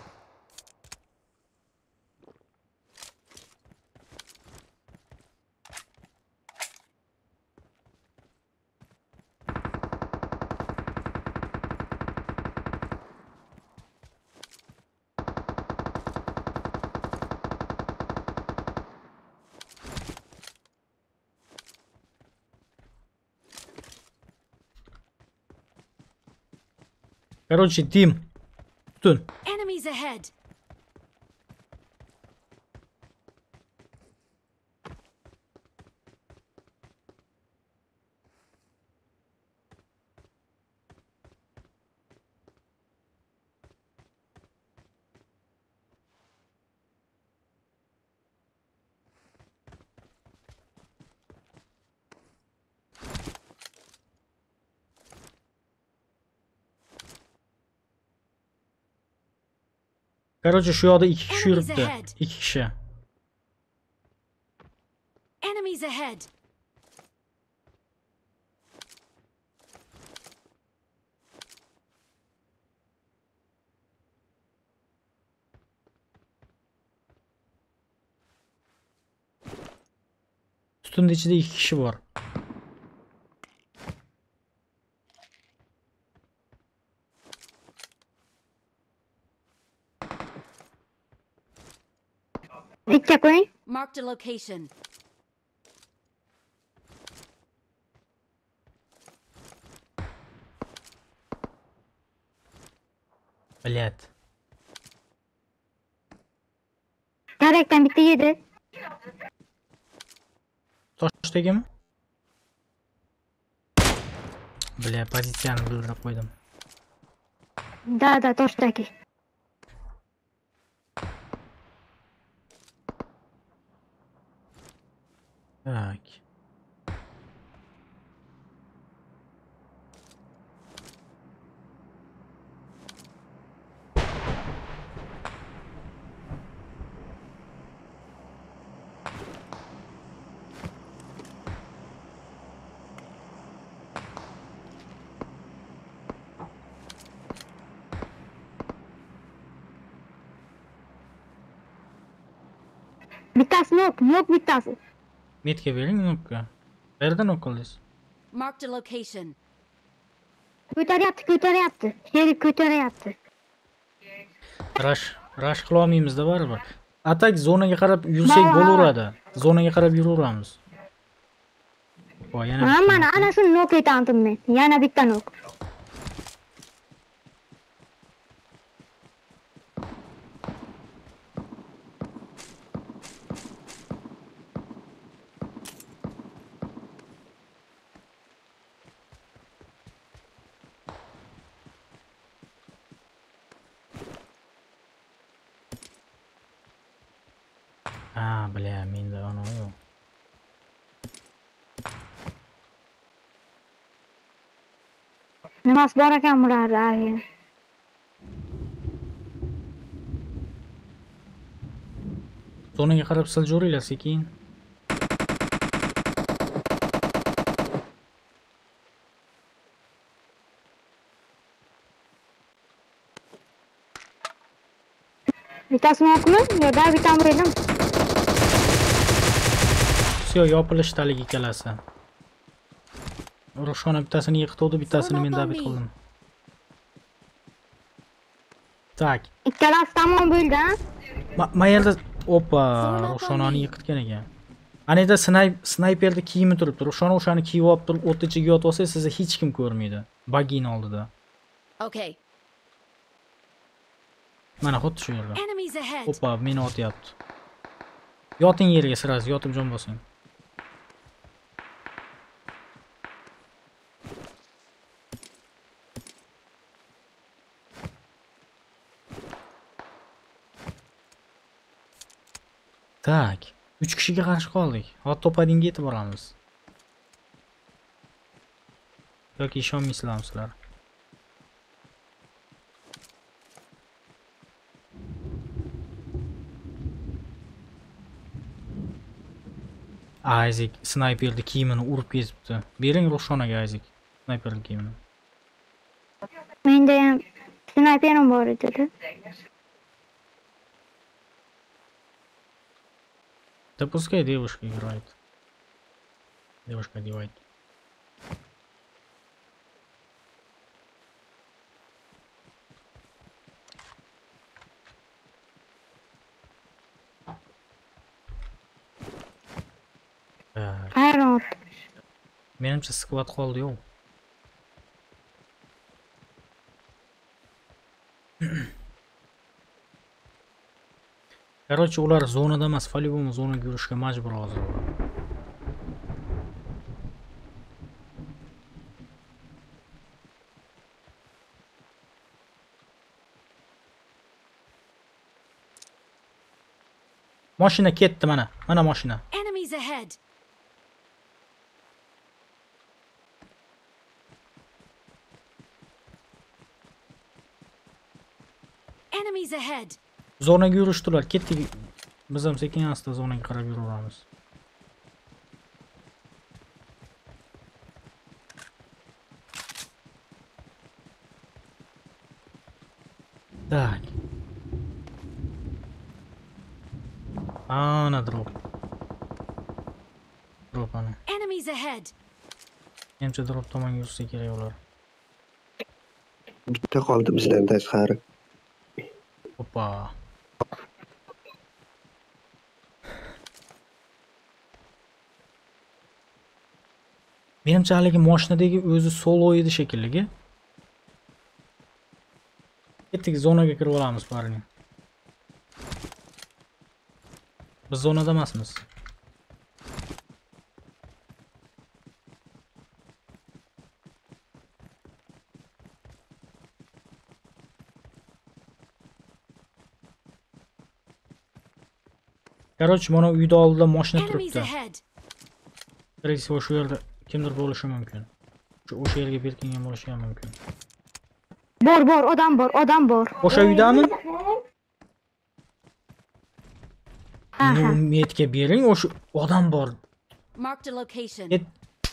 Korotçi şey, team. Tutun. Enemies ahead. Karaca şu ada iki kişi yürüttü. İki kişi. Enemies ahead. Sütunun içinde iki kişi var. Dikkat qo'ying. Marked a location. Блядь. Darakdan bitta yedi. Toshdagimi? Bля, pozitsiyani bildirib qo'ydim. Da, da, toshdagi. Так. Витас, ног, ног, Витас. Mitke verin nokka. Nereden okuldayız? Marked a location. Kötüre yaptı, kötüre yaptı. Şeri kötüre yaptı. Rush, rush qila olmaymiz da baribir. Atak zonaga qarab yursak bo'laveradi. Zonaga qarab yuraveramiz. Voy, yana. Mana ana shu nok etandim men. Yana bitta nok. nimasi bor ekan bularni agi zonaga qarab siljuringlar sekin bittasi yo'qmi yo'da bittani qo'ydim все yopilishdi haligi ikkalasi ruxshona bittasini yiqituvdi bittasini men dabit qildim. Tak. Ikkalasi tamom bo'ldi mayerda opa ruxshonani yiqitgan ekan. Ana yerda snayp snayperni kiyimi turibdi. Ruxshona o'shani kiyib olib turib o't ichiga yotib olsangiz sizni hech kim ko'rmaydi. Bagini oldida. Okay. mana xuddi shu yerda. Opa meni otyapti. Yoting yerga сразу yotib jon bosing tak 3 kishiga qarshi qoldik. Hozir to'padingga yetib boramiz. Yoki ishonmaysizlarmi sizlar? Ayzik snayperni kiyimini urib ketibdi bering ruxshonaga ayzik snayperni kiyimini. Menda ham snayperim bor edi Да пускай девушка играет. Девушка одевает. Айрат. Менімше склад қолды еу. Короче, ular zonada emas, по-любому zonaga yurishga majbur hozir ular. Mashina ketdi mana. Mana mashina. Enemies ahead. Enemies ahead. Zonaga yurishdilar. Ketdik. Biz ham sekin asta zonaga qarab yuraveramiz. Так. Ana drop. Drop ana. Enemies ahead. Menimcha drop tomonga yursa kerak ular. bitta qoldi bizdan tashqari Opa. Menimcha haligi mashinadagi o'zi solo edi shekilli. Ketdik zonaga kirib olamiz parni. Biz zonada emasmiz. Короче, mana uyda oldida mashina turibdi. Скорее всего, shu yerda kimdir bo'lishi mumkin. O'sha yerga berkingan bo'lishi ham mumkin. bor bor odam bor odam bor O'sha uydami? Metga bering, o'sha odam bor.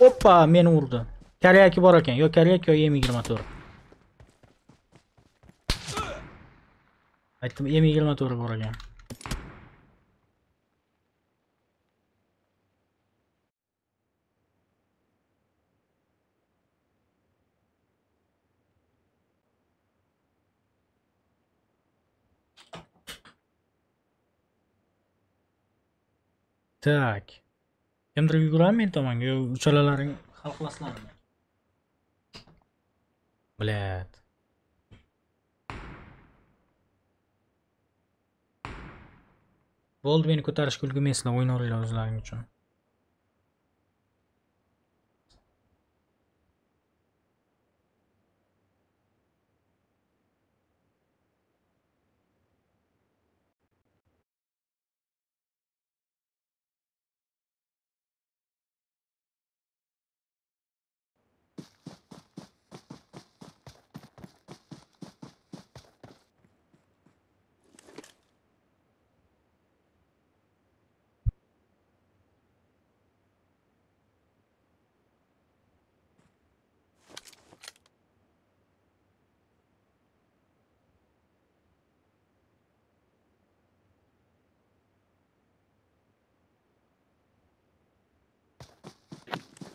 Hoppa, meni urdi. Karyaki bor ekan. Yo karyak yo M24. Aytdim, M24 bor ekan. Так. Kimdir yuguradi men tomonga? Yo, uchalalaring hal qilasizlarmi? Blet. Bo'ldi, meni ko'tarishga ulgurmaysizlar, o'ynoringlar o'zlaring uchun.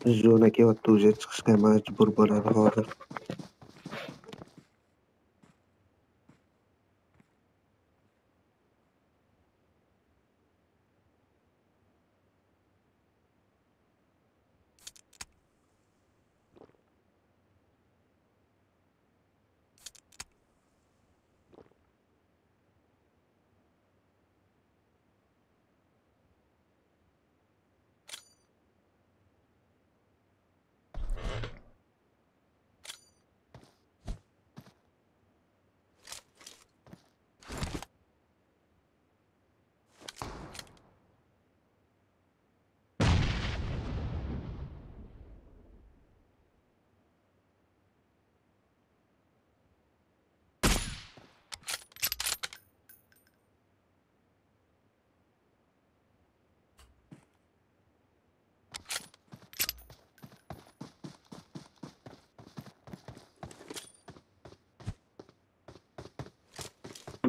Zona kelyapti уже chiqishga majbur bo'ladi hozir.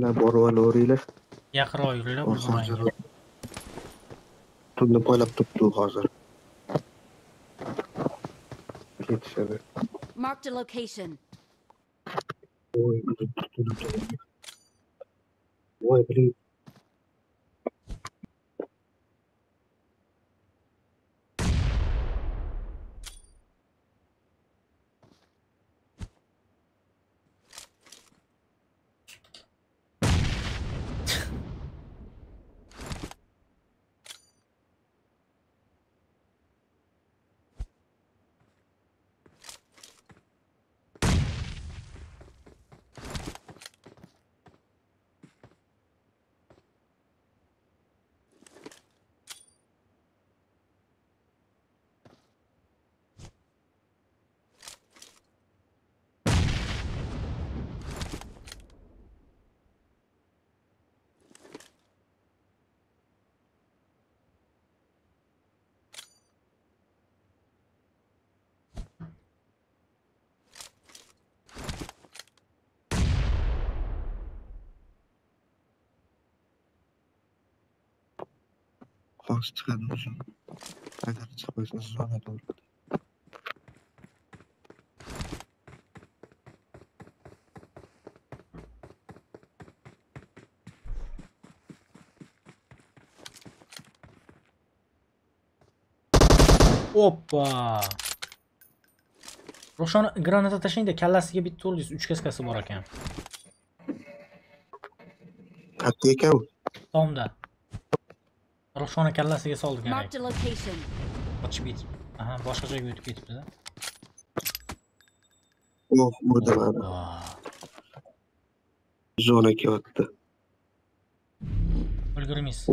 Ular borib olaveringlar. Yaqinroq yuringlar, tunni poylab turibdi u hozir. Ketishadi. Marked a location. Voy, Voy, nasıl çıkarıyorsun? Neden çıkıyorsun? Zahmet olur. Hoppa. Roşan granata taşıyınca kellasiga bitta urdiz, 3 kaskasi bor ekan. Katta ekan u. Tomda. Rushona kallasiga soldik Ochib ketib. Aha, başka boshqa joyga o'tib ketibdi. Yo'q, burada mana. Zona kelyapti. Ulgurmaysiz.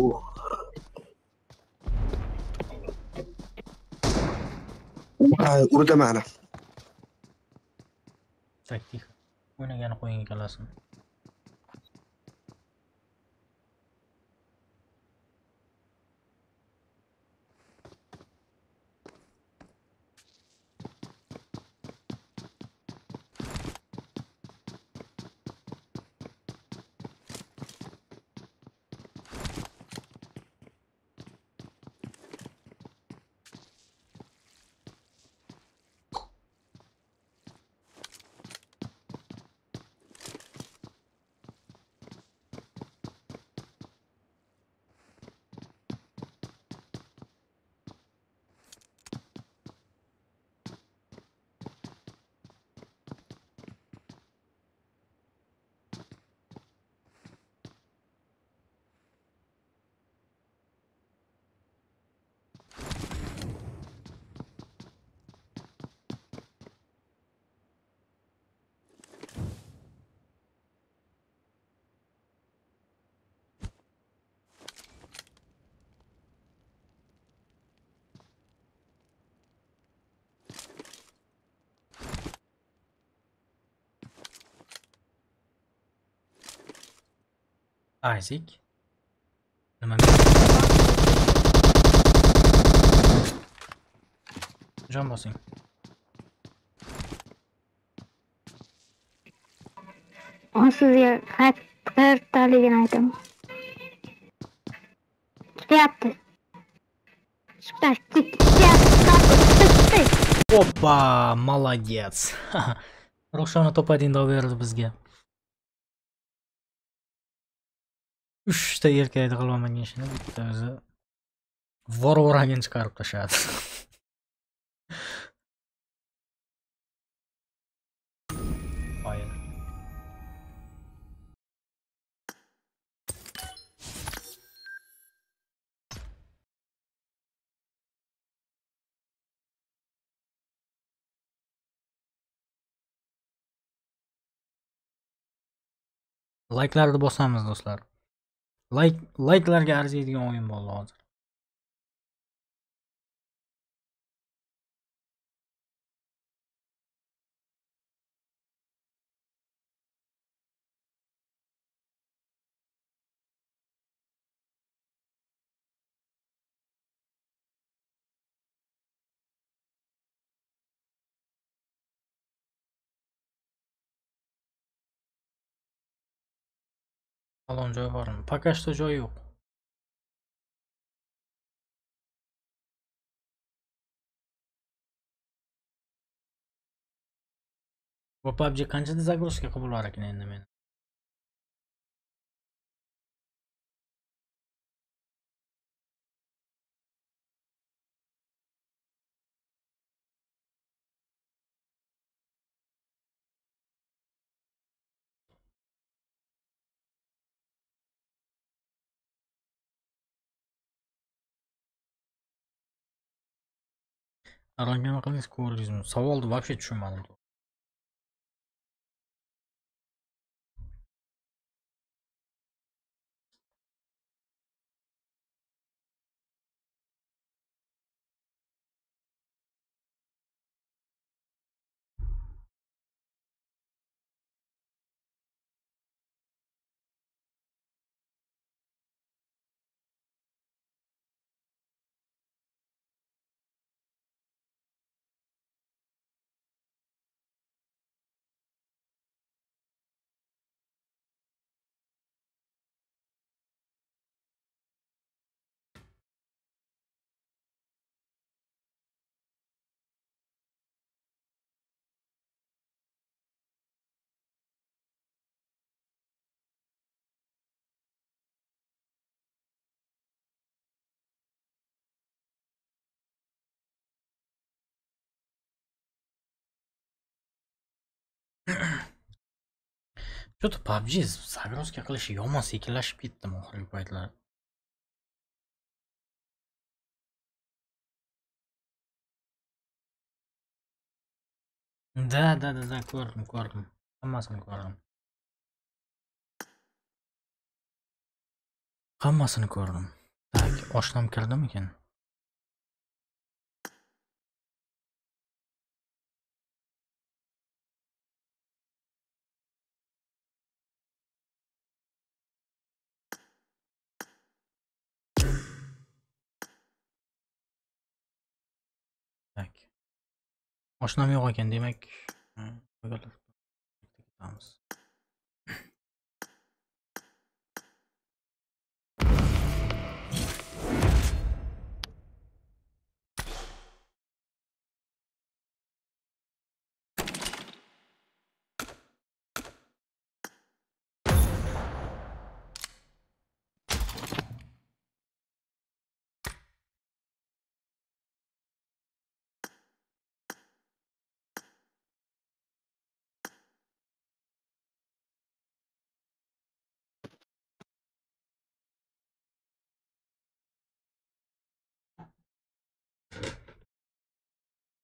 Ay, urdi mana. Так, тихо. O'ynagani qo'ying ikkalasini. Айзек. Nima Jon bosing. Men sizga xat qayerdaligini aytaman. Ketyapti. Опа, молодец. Рушана топ-1 доверді бізге. Uchta erkakni qilolmagan ishini bitta o'zi vorvoragini chiqarib tashladi. Qoyil. Layklarni bosamiz do'stlar. Layk layklarga arziydigan o'yin bo'ldi hozir. Falon joy bormi? Пока что joy yo'q. Bu PUBG qanchada загрузка qilib bo'lar ekan endi men? Rangini qilsangiz ko'rdingizmi? Savolni вообще tushunmadim. Что-то PUBG загruzka qilishi yomon sekinlashib ketdimi oxirgi paytlar. Da, da, da, da, ko'rdim, ko'rdim. Hammasini ko'rdim. Hammasini ko'rdim. Tak, oshnam kirdimikin? Tak. Oshnam yo'q ekan, demak,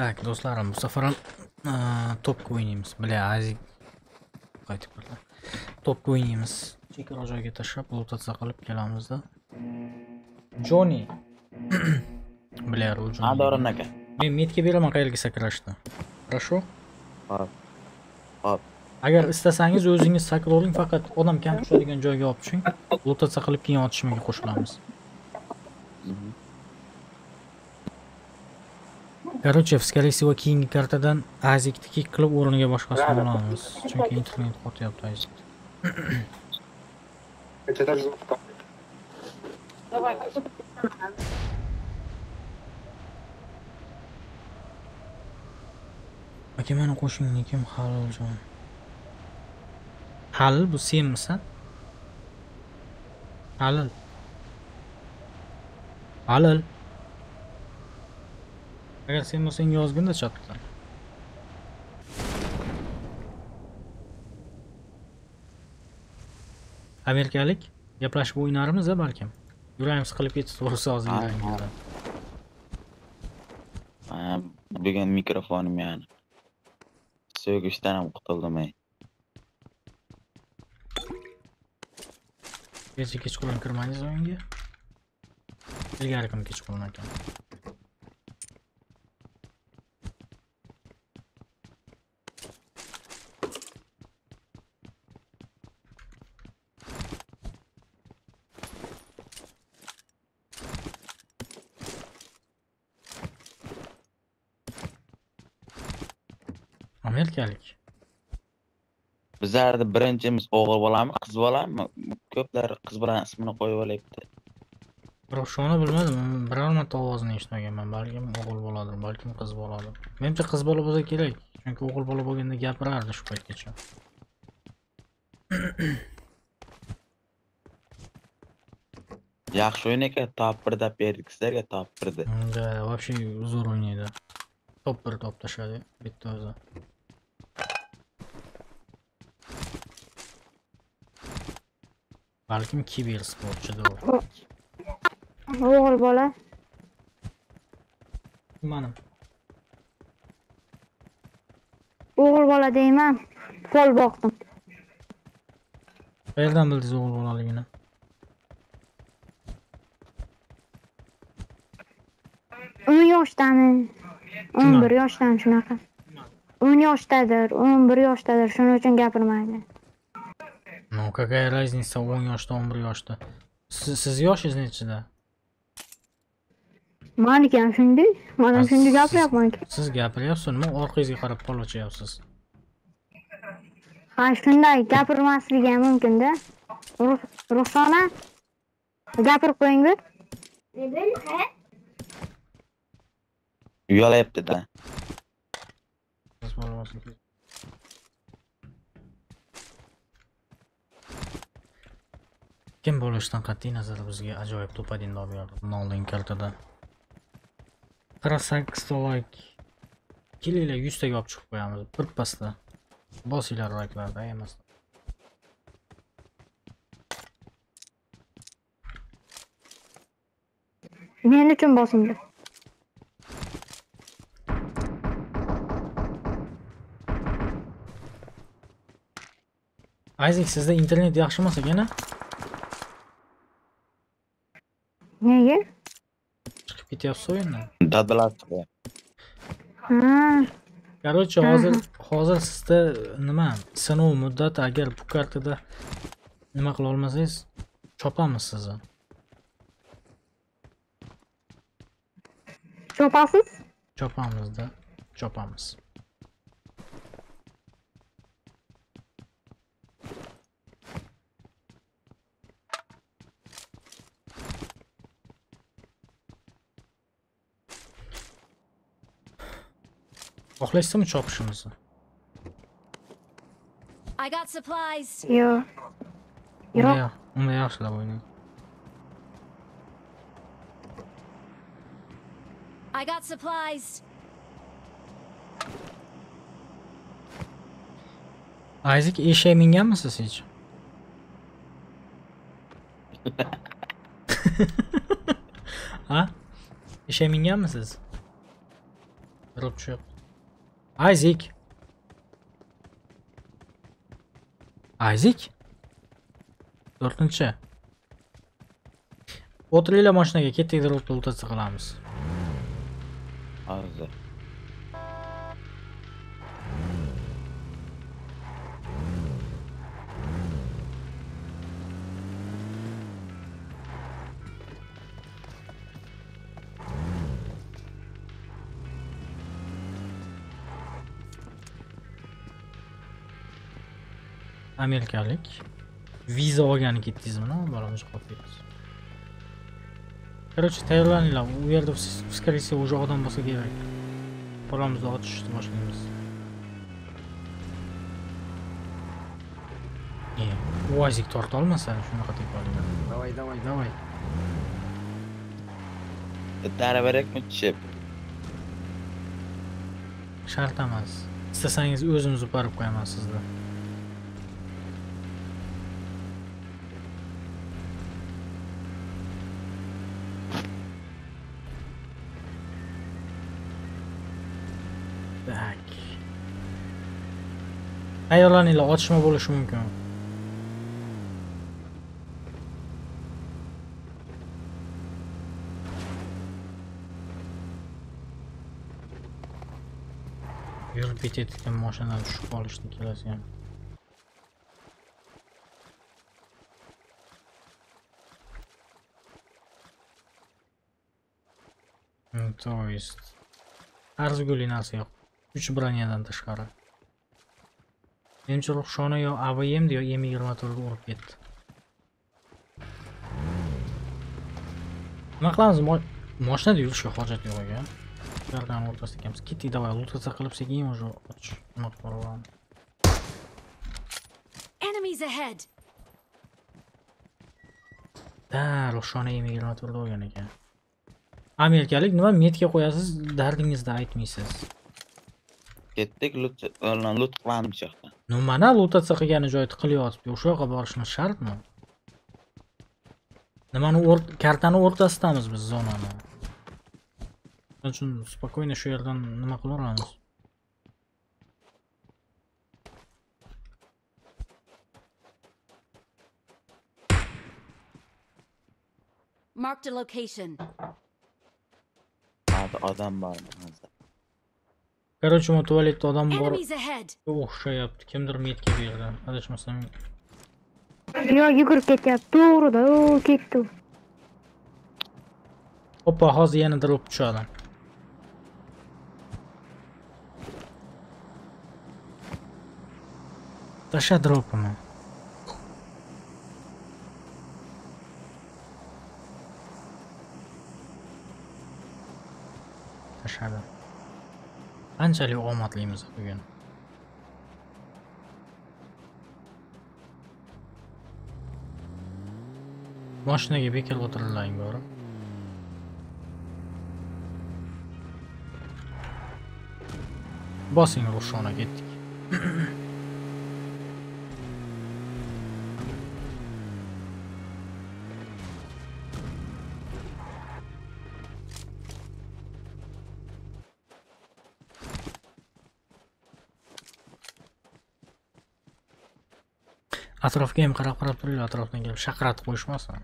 Так, do'stlarim, bu safar ham topga o'ynaymiz. Bля, Azik qaytib keldi. Topga o'ynaymiz. Chekara joyga tashlab, rotatsiya qilib kelamizda. Joni. Ru Joni. Ha, Doron aka. Men metga beraman qayerga sakrashni. Хорошо? Hop. Hop. Agar istasangiz o'zingiz sakra oling, faqat odam kam tushadigan joyga olib tushing. Rotatsiya qilib keyin otishmaga qo'shilamiz. Короче, скорее всего, keyingi kartadan Azikni kick qilib o'rniga boshqasini olamiz. Chunki internet qotyapti Azik. <clears throat> Aka meni qo'shingnikim Haliljon. Halil bu senmisan? Halil. Halil. Aga senin o senin yozgun da çaktı. amerikalik gaplashib o'ynarmiz a balkim yuragim siqilib ketdi to'g'risi hozir bugun mikrofonim yani. So'kishdan ham qutuldim ey kecha kechqurun kirmadingiz o'yinga ilgari kuni kechqurun ekan Bizlarda birinchimiz o'g'il bolami, qiz bolami? Ko'plar qiz bilan ismini qo'yib olyapti. Biroq shuni bilmadim. Biror marta ovozini eshitmaganman. Balkim o'g'il bo'ladir, balkim qiz bo'ladir. Menimcha qiz bola bo'lsa kerak. Chunki o'g'il bola bo'lganda gapirardi shu paytgacha. <coughs> Yaxshi o'yin ekan, top 1 deb berdik sizlarga top 1 da. Да, вообще zo'r o'ynaydi. Top 1 top tashadi bitta o'zi. Balkim kiber sportchidir u. O'g'il bola. Manim. O'g'il bola deyman. Fol boqdim. Qayerdan bildingiz o'g'il bolaligini? o'n yoshdami o'n bir yoshdan shunaqa o'n yoshdadir o'n bir yoshdadir shuning uchun gapirmaydi Ну, какая разница 10 yoshda, 11 yoshda? Siz, siz yoshingiz nechida? maniki ham shunday man ham shunday gapiryapman Siz gapiryapsiz, nima orqangizga qarab polochyapsiz? ha shunday gapirmasligi ham mumkinda ruxsona gapirib qo'ying bir Uyalayapti-da. Siz bo'lmasin. Kim bo'lishidan qat'iy nazar bizga ajoyib to'padin olib berdi. Noldin kartada. Qarasak, like kelinglar 100 taga olib chiqib qo'yamiz birpasda. Bosinglar like'larni emas. men uchun bosinglar Ayzik sizda internet yaxshi emas ekan-a? nega Chiqib ketyapsiz o'yindan. Dadilab chiqdi. ha Короче, hozir hozir sizda nima sinov muddati agar bu kartada nima qila olmasangiz chopamiz sizni. chopasiz Chopamizda, chopamiz. Oklaştı mı çapışınızı? I got supplies. Yok. Yok. Yok. Onu yaxşı da oynayın. I got supplies. Isaac iyi şey mingen misiniz hiç? <laughs> ha? İşe mingen misiniz? Rıpçı yok. Isaac. Isaac. Dördüncü. O'tiringlar mashinaga ketdik deb qilamiz. Hozir. Amerikalik. Viza olgani ketdingizmi? Qolib ketdi. Короче, tayyorlaninglar. U yerda скорее всего уже odam bo'lsa kerak. Bolamizni otishni boshlaymiz. E, uazik torta olmasa shunaqa deb olinglar. Давай, давай, давай. Bitta arabarakmi tushib? Shart emas. Istasangiz o'zimiz yuborib qo'yaman sizni. Tayyorlaninglar, otishma bo'lishi mumkin. Yurib ketayotgan mashinadan tushib qolishdi kelasi ham. То есть... arzigulik narsa yo'q. Uch bronyadan tashqari. Menimcha Ruxshona yo AVM'di yo M24 ga urib ketdi. Nima qilamiz? Mashinada yurishga hojat yo'q ekan. Ulardan o'rtasida ekanmiz. Ketdik, давай, lutasa qilib sekin уже. Nima qilib? Enemies ahead! Da, Ruxshona M24 da olgan ekan. Amerikalik nima metga qo'yasiz, dardingizni aytmaysiz. Ketdik, lut lut qilamiz bu yoqda. Ну, mana lutatsiya qilgani joy tiqilyapti. O'sha yoqqa borishimiz shartmi? Nimani kartani o'rtasidamiz biz zonani. Shuning uchun spokойно shu yerdan nima qilaveramiz? Marked a location. Odam bor hozir. Короче, bu tualetda odam bor. Enemies ahead! O'xshayapti. Kimdir metga berdi. Adashmasam. Yo, yugurib ketyapti. To'g'rida, u ketdi. u. Hoppa, hozir yana drop tushadi. Tasha dropini. Tashadi. Qanchalik omadlimiz bugun. Mashinaga bekor o'tiringlar borib. Bosing Rushona ketdik. <clears throat> оставкаем қарап қарап тұр атырапынан келіп шақыратып қойшы ма соны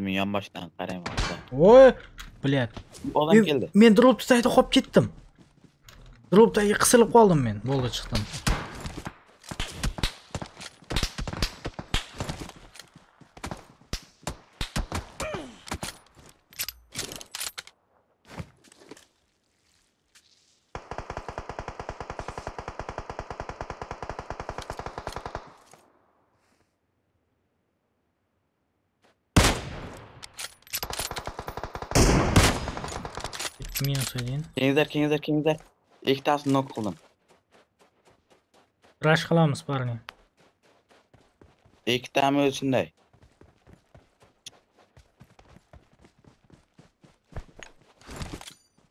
мен янбаштан қараймын ой блядь. Одан келді. мен дропты тайды қойып кеттім. Дропты қысылып қалдым мен. Болды шықтым. Bo'ldi, chiqdim. Minus один. Kengizlar, kengizlar, kengizlar. Ikkitasini nok qildim. Rush qilamiz, parni. Ikkitami shunday.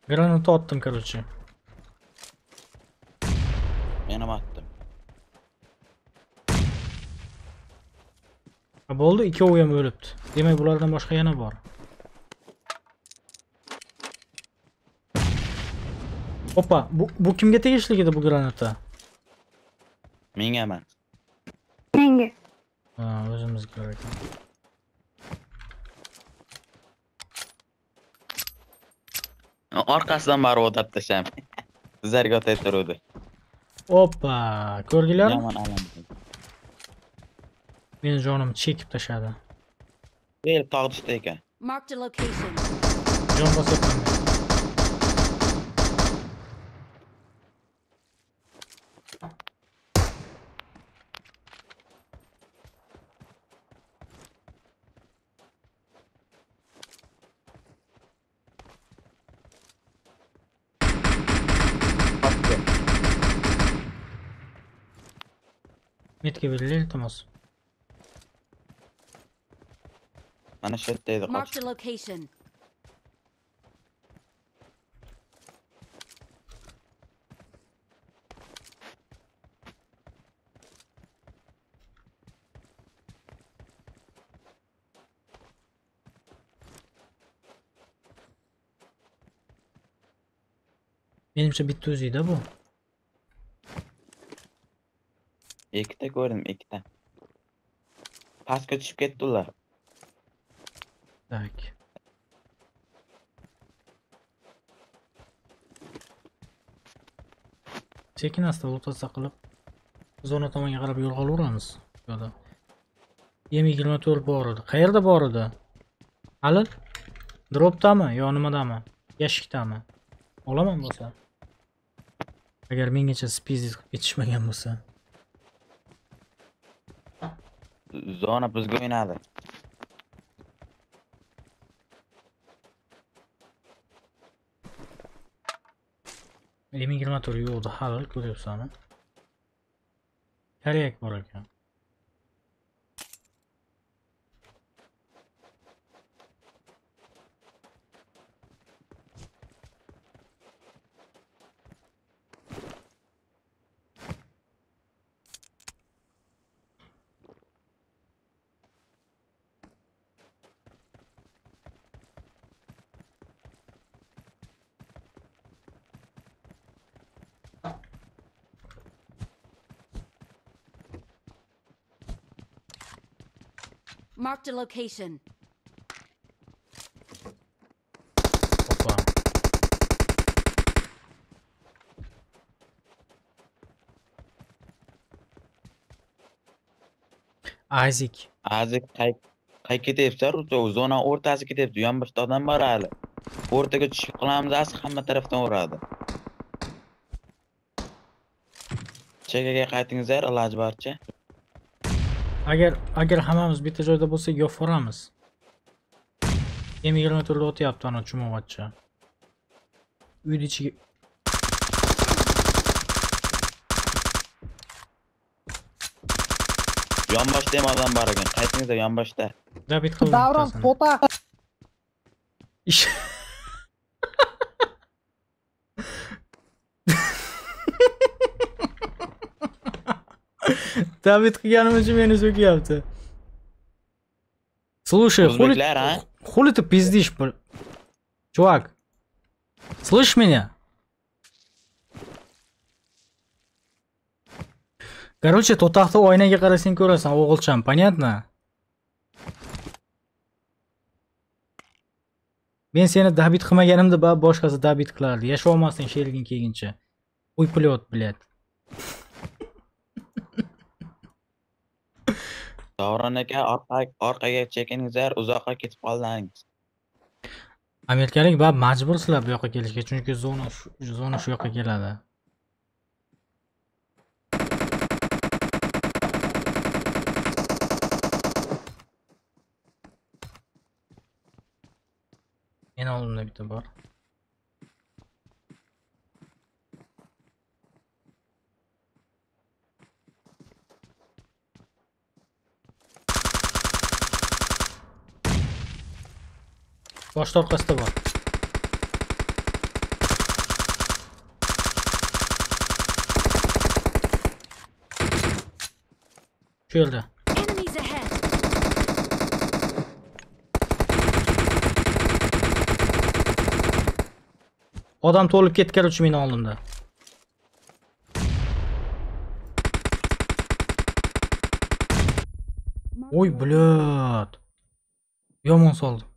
Granata otdim, короче. Men ham otdim. Ha, bo'ldi, ikkovi ham o'libdi. Demak, bulardan boshqa yana bor. Oppa, bu bu kimga tegishli edi bu granata? Menga emas. Menga. Ha, o'zimizga kerak ekan. Orqasidan borib o'tab tashlam. <laughs> Sizlarga o'tib turuvdi. Oppa, ko'rdilarmi? Yomon alam. Meni jonimni chekib tashladi. Ber tog' tushdi ekan. Marked a location. Jon bosyapman. και βιλίλτομος. أنا شديت Marked a location. Benimse bitti özüydü bu. İkide gördüm ikide. Pas kaçıp gittiler. Belki. Çekin hasta olup sakılıp zona tomonga qarab yo'l qolaveramiz yo'lda m yigirma to'rt bor edi qayerda bor edi hali dropdami yo nimadami yashikdami olaman bo'lsa agar mengacha spizis qilib ketishmagan bo'lsa Zona pozgojnada. Elimin girme toruyu oldu. Halalık oluyor sana. Her yak var ya. Marked a location. Hoppa. Isaac. Azik qay qay ketyapsizlar? Zona o'rtasi ketyapti. Yonboshda odam bor hali. O'rtaga tushib qolamiz, asi hamma tarafdan uradi. Chekkaga qaytingizlar iloji boricha. Agar agar hammamiz bitta joyda bo'lsak, yo'q M24 da o'tyapti ana chumovatcha. Uyni ichiga Yonboshda ham odam bor ekan. Qaytingizlar yonboshda. David qildim. Davron pota. Ish. David qilganim uchun meni so'kyapti. Слушай, хули, хули ты пиздишь, чувак? Слышишь меня? Короче, to'taqda oynaga qarasang ko'rasan, o'g'ilcham, понятно? Men seni dabit qilmaganimda boshqasi dabit qilardi. Yasholmasding sheriging kelguncha. Uy блядь. Davron aka orqa orqaga chekiningizlar, uzoqqa ketib qoldingiz. Amerikalik bab majbur sizlar bu yoqqa kelishga, chunki zona zona shu yoqqa keladi. Meni oldimda bitta bor. Başta arkası da var. Şu elde. Odam to'lib ketgan uchun. Oy, blöd. Yomon soldim.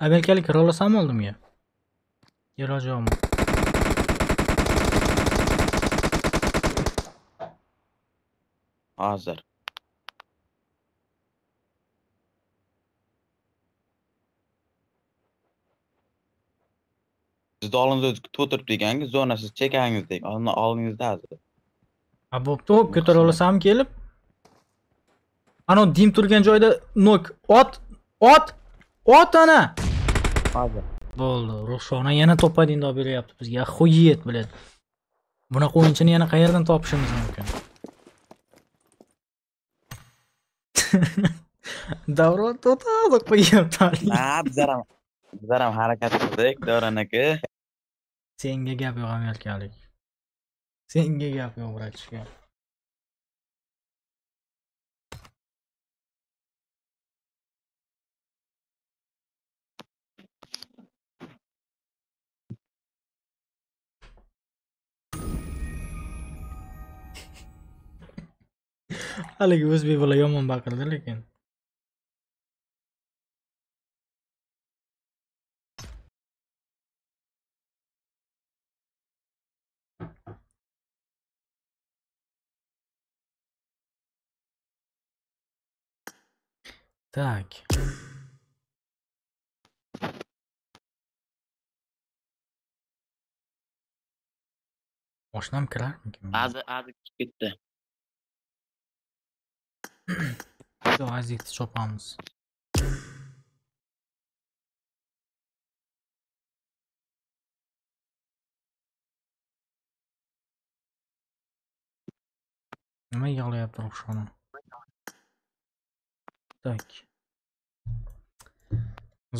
Evvelkeli kralı sam oldum ya. Yaracağım. Hazır. siz oldingiz o'tirib deganingiz zonasiz chekangiz deng oldingizda hozir a bo'pti o'p ko'tara olasanmi kelib anavi dim turgan joyda nok ot ot ot ana Hozir. Bo'ldi, Ruxshona yana to'padingni olib beryapti bizga. Xuyet, biladi. Bunaqa o'yinchini yana qayerdan topishimiz mumkin? <laughs> Davron to'tali qo'yyapti. Ha, bizlar ham bizlar ham harakat qildik, Davron aka. Senga gap yo'q amerikalik. Senga gap yo'q, bratishka. Haligi o'zbek bola yomon baqirdi lekin. Так. Oshnam kirarmikin? Adi, adi chiqib Все, азик, что памус. nima yig'layapti ruhshona так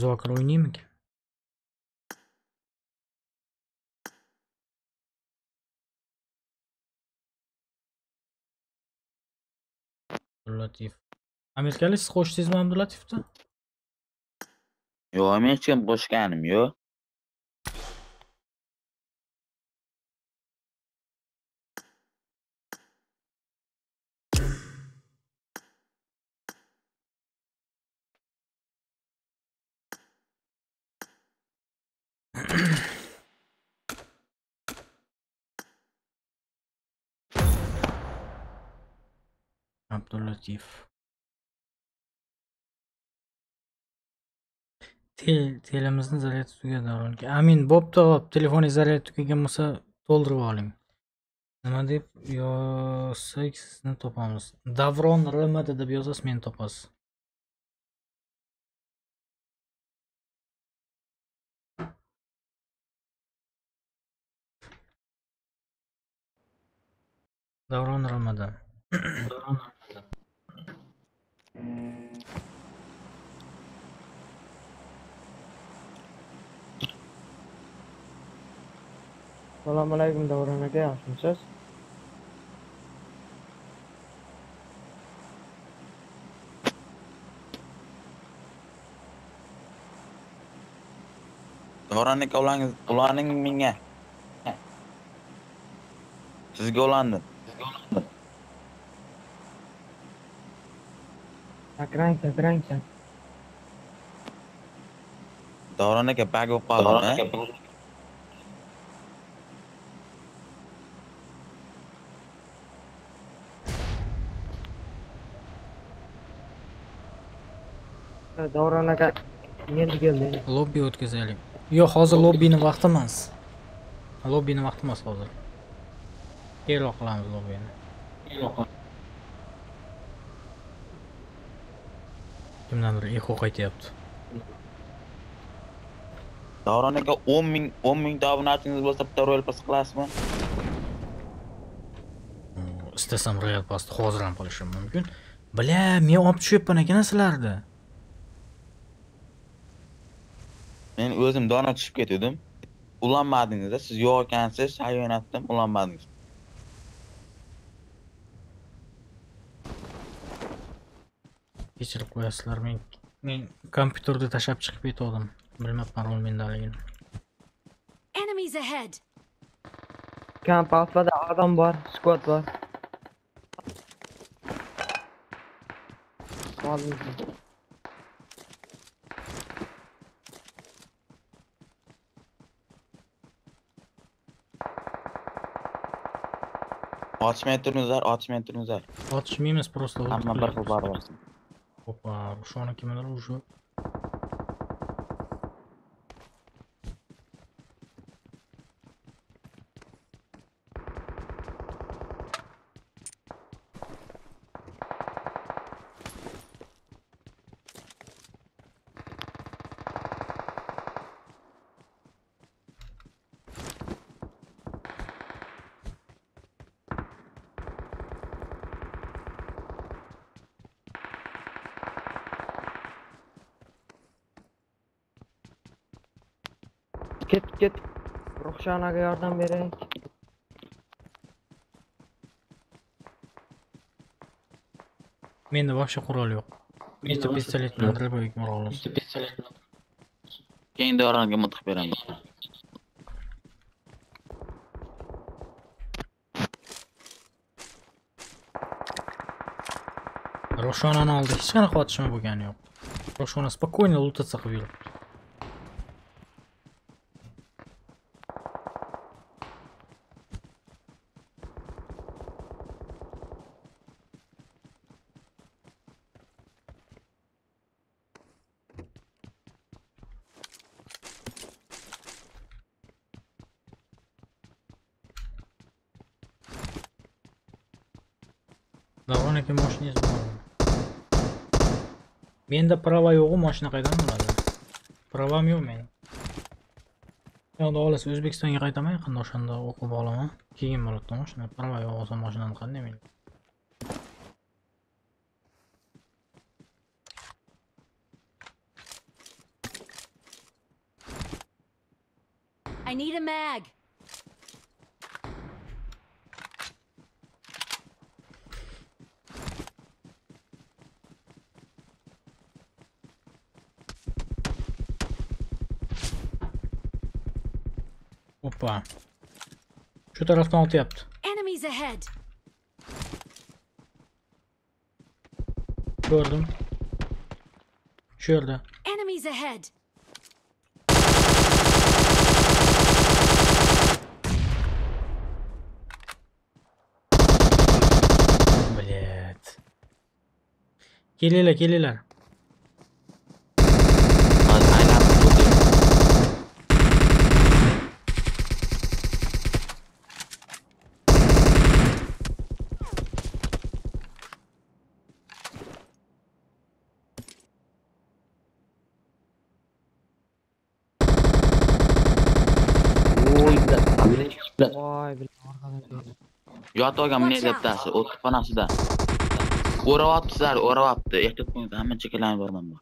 zokir o'ynaymiki Abdulatif. Amerikalik siz qo'shdingizmi Abdulatifni? Yo'q, men hech kim qo'shganim yo'q. Tel telimizni zaryadi tugadi. Amin, bo'pti, hop, telefoningiz zaryadi tugagan bo'lsa to'ldirib oling. Nima deb yozsak sizni topamiz. Davron RMD deb yozasiz, meni topasiz. Davron RMD. Selamünaleyküm davranı ne yapmışsınız? Davranı ulan ulanın minge. Sizge ulandım. Sizge ulandım. Sakrang, sakrangcha. Davron aka bag bo'lib qoldim. Davron aka, endi keldi. Lobbi o'tkazaylik. Yo'q, hozir lobbini vaqti emas. Lobbini vaqti emas hozir. Keyinroq qilamiz lobbini. Kimdandir eho qaytyapti. Davron aka 10 ming 10 ming obunachingiz bo'lsa bitta royal pass qilasizmi? Istasam royal passni hozir ham qilishim mumkin. Bля, men olib tushyapman ekan sizlarni. Men o'zim dona tushib ketdim. Ulanmadingiz, siz yo'q ekansiz, hayvonotdim, ulanmadingiz. kechirib qo'yasizlar men men kompyuterni tashlab chiqib ketgandim bilmabman rol mendaligini Enemies ahead! Kamp alfada odam bor, squad bor. Oldingizda. Otishmay turingizlar, otishmay turingizlar. otishmaymiz просто Hamma bir xil opa bu şu aqui kimin olacağı? şu an aga yardım vererek. Mende вообще qurol yo'q. Bitta pistolet bilan drilboyga qurol olamiz. Bitta pistolet bilan. Keyin doronga miltiq beramiz. Рошонаны oldi, hech qanaqa otishma bo'lgani yo'q. Roshona спокойно лутаться qilib yuribdi. Prava yo'g'u mashina qaydan bo'ladi pravam yo'q meni. Yo'qda xolos o'zbekistonga qaytaman yaqinda o'shanda o'qib olaman. Keyin bo'ladi mashina prava yo'q bo'lsa mashinani qanday men I need a mag! Опа. Shu tarafdan otyapti. Enemies ahead! Ko'rdim. Shu yerda. Enemies ahead! Блять. Kelinglar, kelinglar. యోతోగా అమ్మే చెప్తాసు ఉత్పనసుదా ఊరవాప్తు సార్ ఊరవాప్తు ఎట్టుకుంది అమ్మ చికెలాని Varadamma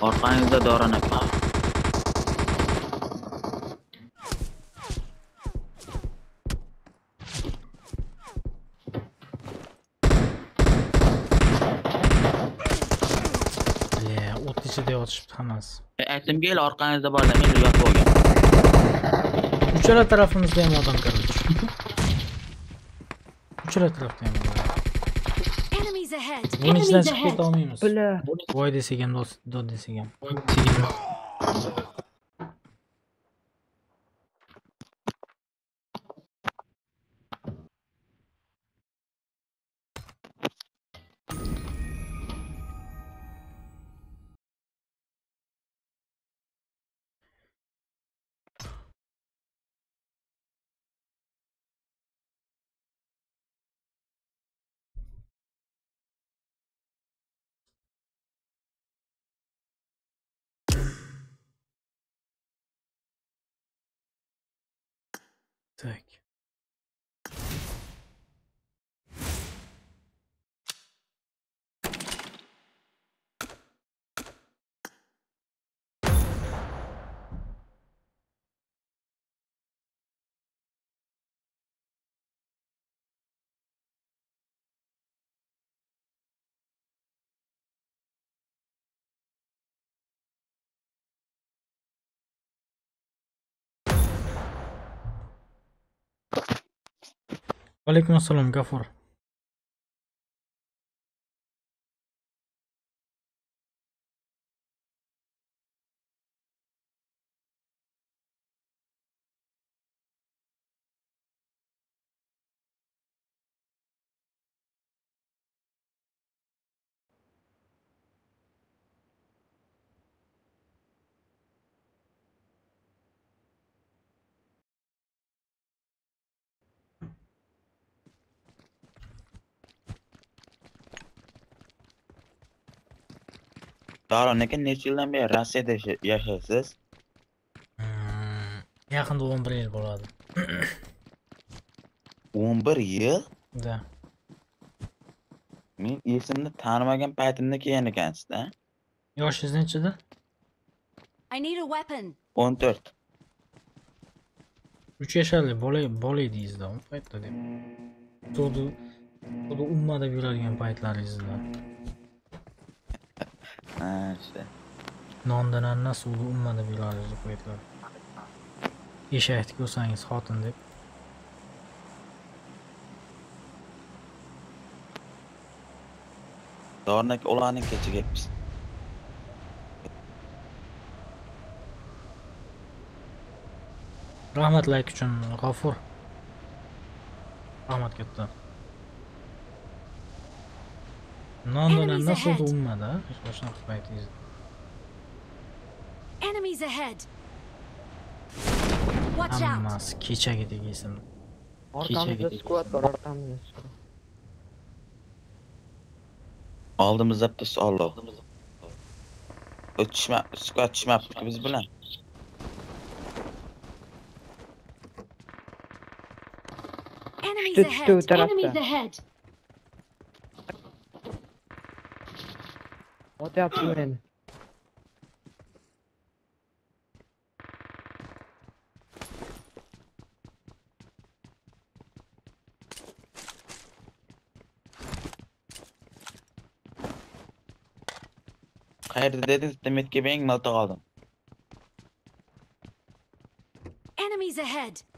Organize the door on a yotishibdi hammasi. Aytdim kel orqangizda borlar, yotib olgan. Uchala tarafimizda ham odam kirdi. Uchala tarafda ham! Buning ichidan chiqib keta olmaymiz. Voy desak ham, dod desak ham. وعليكم السلام قفر Daron'daki neçə ildən beri Rusiyada yaşayırsınız? Hmm, yakında 11 yıl boladı. 11 <clears throat> yıl? Da. Men esimni tanimagan paytimda kelgan ekansiz da. Yoshingiz nechida? I need a weapon. 14. 3 yaşarlı bola bola deyiz da, paytda dem. To'g'ri, to'g'ri ummada yuradigan paytlaringizda. Ha işte. Nandanan nasıl ulu ummadı bir aracılık verdiler. İş ehtik olsanız hatın deyip. Doğrunak olanın keçi gitmiş. Rahmetlik üçün Gafur. Rahmet gitti. Nando'na nasıl doğmadı? Hiç boşuna tutmayı Enemies ahead. Watch out. Amma keçe gidiyor Aldığımız hep de Allah. Ötüşme, squad çime yaptık biz bilen. Düştü o tarafta. Mod yaptım yani. Hayır dediniz demek ki ben malta kaldım. Enemies ahead.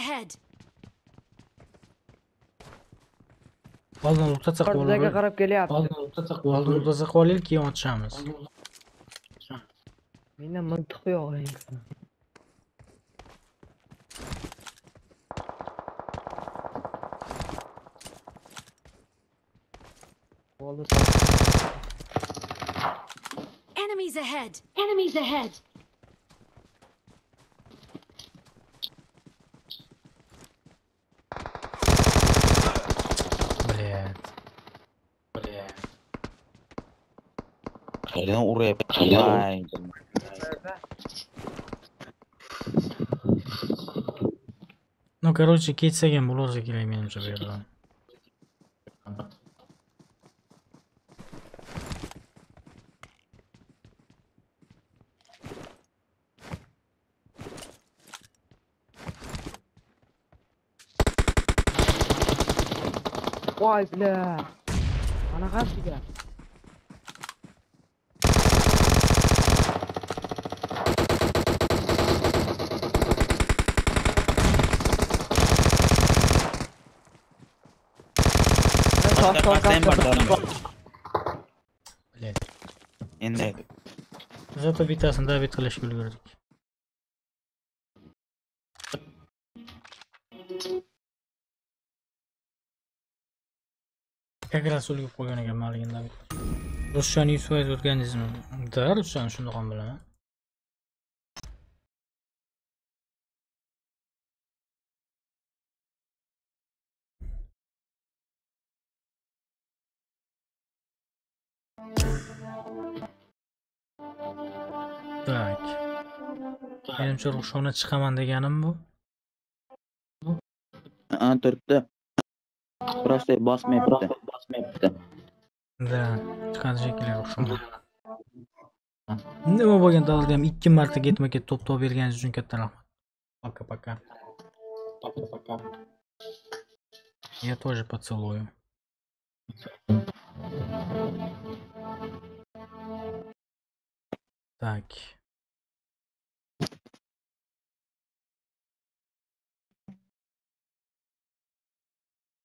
Ahead. Oldin o'rtacha qilib Bizga olaylik. qarab kelyapti. Oldin o'rtacha qilib oldin o'rtacha qilib olaylik, keyin otishamiz. Menda miltiq yo'q endi. Bo'ldi. Enemies ahead. Enemies ahead. Кайдан уреп. Кайдан. Ну, короче, кетсеген бұл өзі керек меніңше бұйырға. Ой, бля. Она как? Mana qarsiga. Boshqa maqsad bor Davron. Блядь. Endi Zато bittasini David qilishga ulgurdik. Как раз ulgurib qo'ygan ekan maligin David. Ruschani 100% o'rgandingizmi? Da, ruschani shundoq ham bilaman. Так. Menimcha Rushona chiqaman deganim bu. Turibdi. Просто bosmayapti. Bosmayapti. Da, chiqadi shekilli Rushona. Nima bo'lgan davrda ham ikki marta ketma-ket to'p-to'p berganingiz uchun katta rahmat. Paka paka. Paka paka. Я тоже поцелую. Так.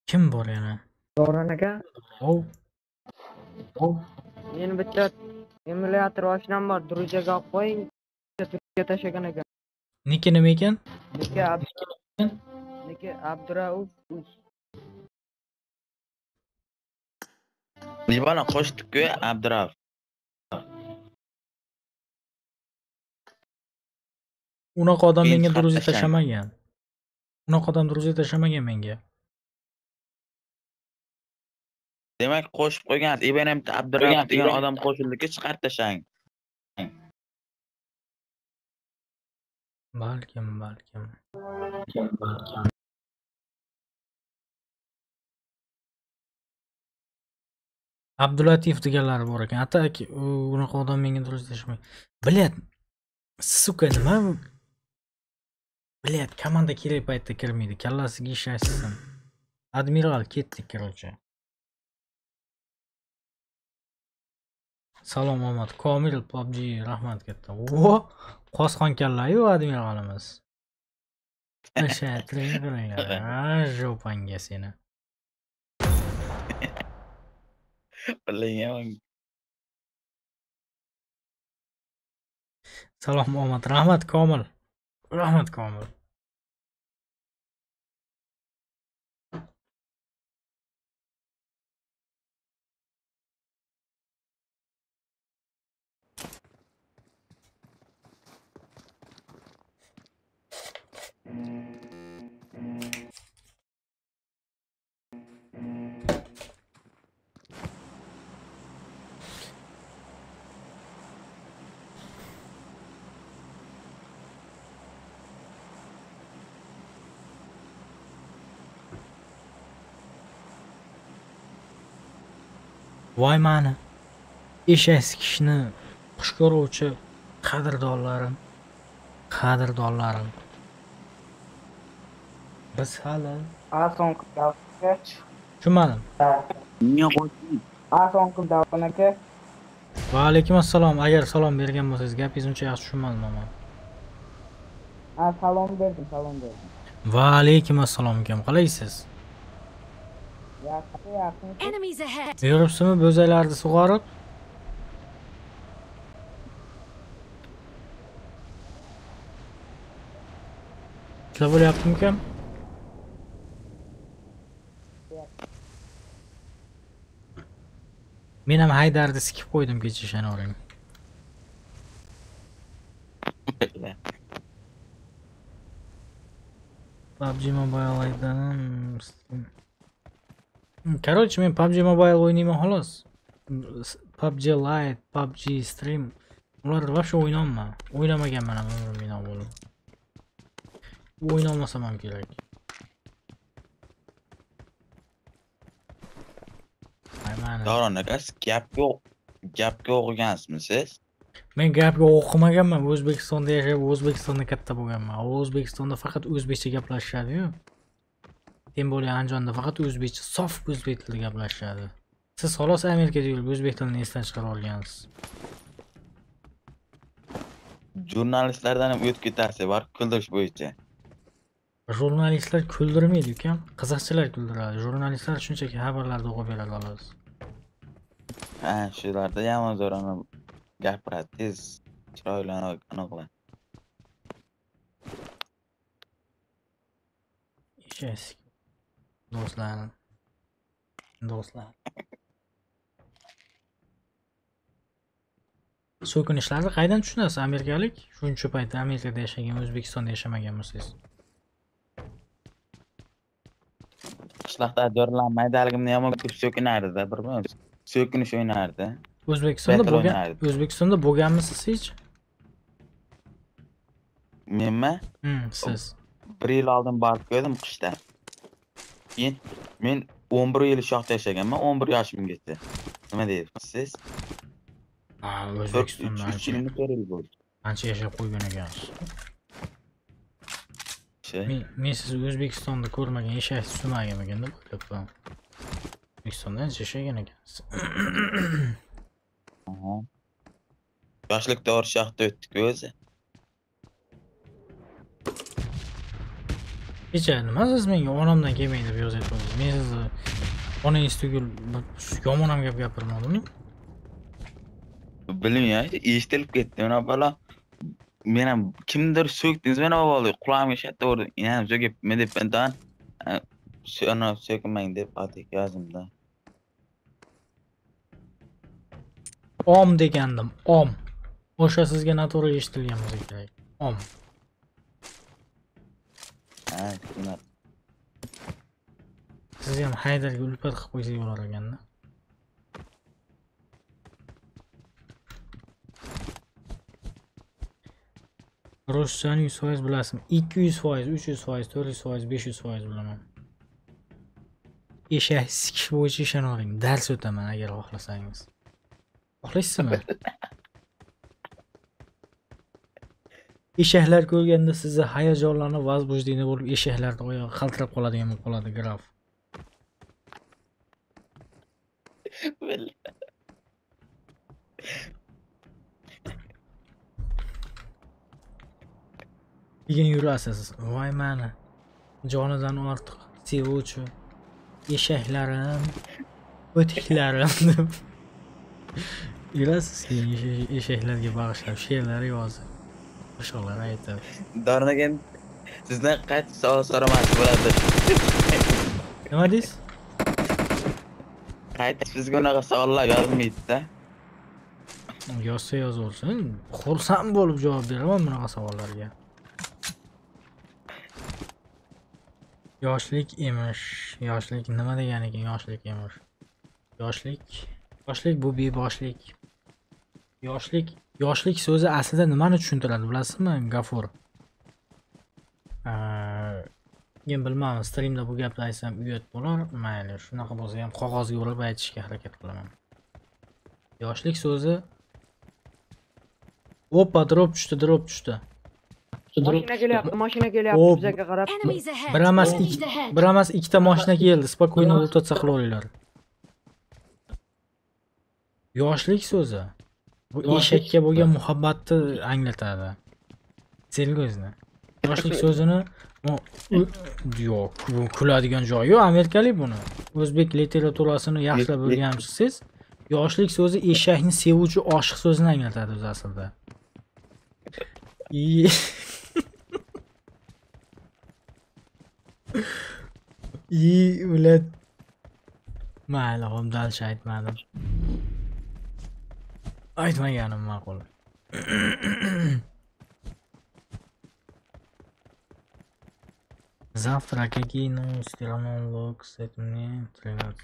Kim bor yana? Davron aka, Ov. Ov. meni bitta emulyator oshnam bor, drujaga olib qo'ying. Drujaga tashlagan ekan. Niki nima ekan? Niki Abdu- Niki Abdurauf Us. Libana qo'shdik-ku Abdurauf. Unaqa odam menga druzi tashlang. tashlamagan. Unaqa odam druzi tashlamagan menga. Demak, qo'shib qo'ygan Ibn Abdurauf degan odam qo'shildiki, chiqarib tashlang. Balkim, balkim. Abdulatif deganlar bor ekan. Atak unaqa odam menga druzi tashlamagan. Bilyat. Suka nima? Komanda kerak paytda kirmaydi. Kallasiga ish aytsin. Admiral ketdik, короче. Salom omad. Komil PUBG rahmat katta. O, qosqon kallayu admiralimiz. O'sha trenerlar, jopanga seni. Bilaman. Salom omad. Rahmat Komil. Rahmet komutanım. Thank mm -hmm. you. Voy mani. Eshak sikishni xush ko'ruvchi qadrdonlarim. Qadrdonlarim. Biz hali Ason aka. tushunmadim. Menga qo'shing. Ason Davron aka. Va alaykum assalom. Agar salom bergan bo'lsangiz, gapingizni uncha yaxshi tushunmadim men. Ha, salom berdim, salom berdim. Va alaykum assalom ukam. Qalaysiz? Yaktı yaktı. Enemies ahead. Yürüpsümü bözelerdi soğarıp. Kabul yaptım ki. Menem Haydar'da sikip koydum geçişen orayı. PUBG Mobile Aydan'ın Короче, men PUBG Mobile o'ynayman xolos. PUBG Lite, PUBG Stream ular вообще o'ynayman. O'ynamaganman ham umrim bo'lib. O'ynolmasam ham kerak. Davron aka, gapga gapga o'qigansizmi siz? Men gapga o'qimaganman. O'zbekistonda yashab, O'zbekistonda katta bo'lganman. O'zbekistonda faqat o'zbekcha gaplashishadi-yu. Tем более Andijonda faqat o'zbekcha, sof o'zbek tilida gaplashishadi. Siz xolos Amerikada yurib o'zbek tilini esdan chiqarib olgansiz. Jurnalistlardan ham o'tib ketarsiz, bor kuldirish bo'yicha. Jurnalistlar kuldirmaydi ukam, qiziqchilar kuldiradi. Jurnalistlar shunchaki xabarlarni o'qib beradi xolos. Ha, shularda yomon zo'rani gapiradi, tez chiroyli aniqlar. Eshak. Do'stlarim. Do'stlar. So'kinishlarni qaydan tushunasiz amerikalik? Shuncha payt Amerikada yashagan, O'zbekistonda yashamagan bo'lsangiz. Qishloqda jo'rlanmaydi, haligimni yomon ko'p so'kinardi-da, bir so'kinish o'ynardi. O'zbekistonda bo'lgan. O'zbekistonda bo'lganmisiz hech? Menmi? Hmm, siz. Bir yil oldin borib ko'rdim qishda. keyin men 11 yil shoxda yashaganman 11 yoshimga yetdi nima deyapsiz siz? Ha o'zbekistonda uch yilmi to'rt yil bo'ldi qancha yashab qo'ygan ekansiz. Şey. Men sizni o'zbekistonda ko'rmagan yashaysiz tushunmagan ekan deb o'ylabman o'zbekistonda ancha yashagan ekansiz. <coughs> Yoshlik davri shoxda o'tdiku nima siz menga onamdan kelmang deb yozyapsiz men sizni onangiz tugul bir yomon ham gap gapirmadim Bilmayman, eshitilib ketdi. Mana bola men ham kimdir so'kdingiz mana bo'ldi. Qulog'imga shatta urdi. Yana so'kib men deb dan shuni so'kmang deb atik yozimda. om degandim om o'sha sizga noto'g'ri eshitilgan bo'lsa kerak om Ha, siz ham haydarga ulpat qilib qo'ysak bo'lar ekanda ruschani yuz foiz bilasizmi? Ikki yuz foiz uch yuz foiz to'rt yuz foiz besh yuz foiz bilaman. Eshak sikish bo'yicha ishonavering. Dars o'taman agar xohlasangiz. Xohlaysizmi <laughs> eshaklar ko'rganda sizni hayajonlanib возбуждение bo'lib eshaklarni oyog'i qaltirab qoladigan bo'lib qoladi graf keyin yurasiz voy mani jonidan ortiq sevuvchi eshaklarim o'tiklarim deb <laughs> yurasiz keyin esha- eshaklarga bag'ishlab she'rlar yozib qo'shiqlar aytib Dornagan sizdan qaysi savol so'ramoqchi bo'ladi? nima deysiz? Qayta bizga unaqa savollar yozmaydi-da. yozsa yozaversin xursand bo'lib javob beraman bunaqa savollarga. Yoshlik emish. Yoshlik nima degan ekan yoshlik emish? Yoshlik? Yoshlik bu beboshlik yoshlik yoshlik so'zi aslida nimani tushuntiradi bilasizmi gafur? Men bilmadim strimda bu gapni aytsam uyat bo'lar mayli shunaqa bo'lsa ham qog'ozga urib aytishga harakat qilaman. Yoshlik so'zi oppa drop tushdi drop tushdi. Mashina kelyapti, mashina kelyapti bizga qarab. Bir emas bir emas ikkita mashina keldi spokойно o'rtatsa qilaveringlar yoshlik so'zi bu eshakka bo'lgan muhabbatni anglatadi sergo'zni yoshlik so'zini u- u- yo'q bu kuladigan joyi yo'q amerikalik buni o'zbek literaturasini yaxshilab o'rganibsiz yoshlik so'zi eshakni sevuvchi oshiq so'zini anglatadi o'zi aslida И- и блядь mayli hop dalsha aytmadim Aytmaganim ma'qul Завтра какие новости Ronaldo кстати мне 13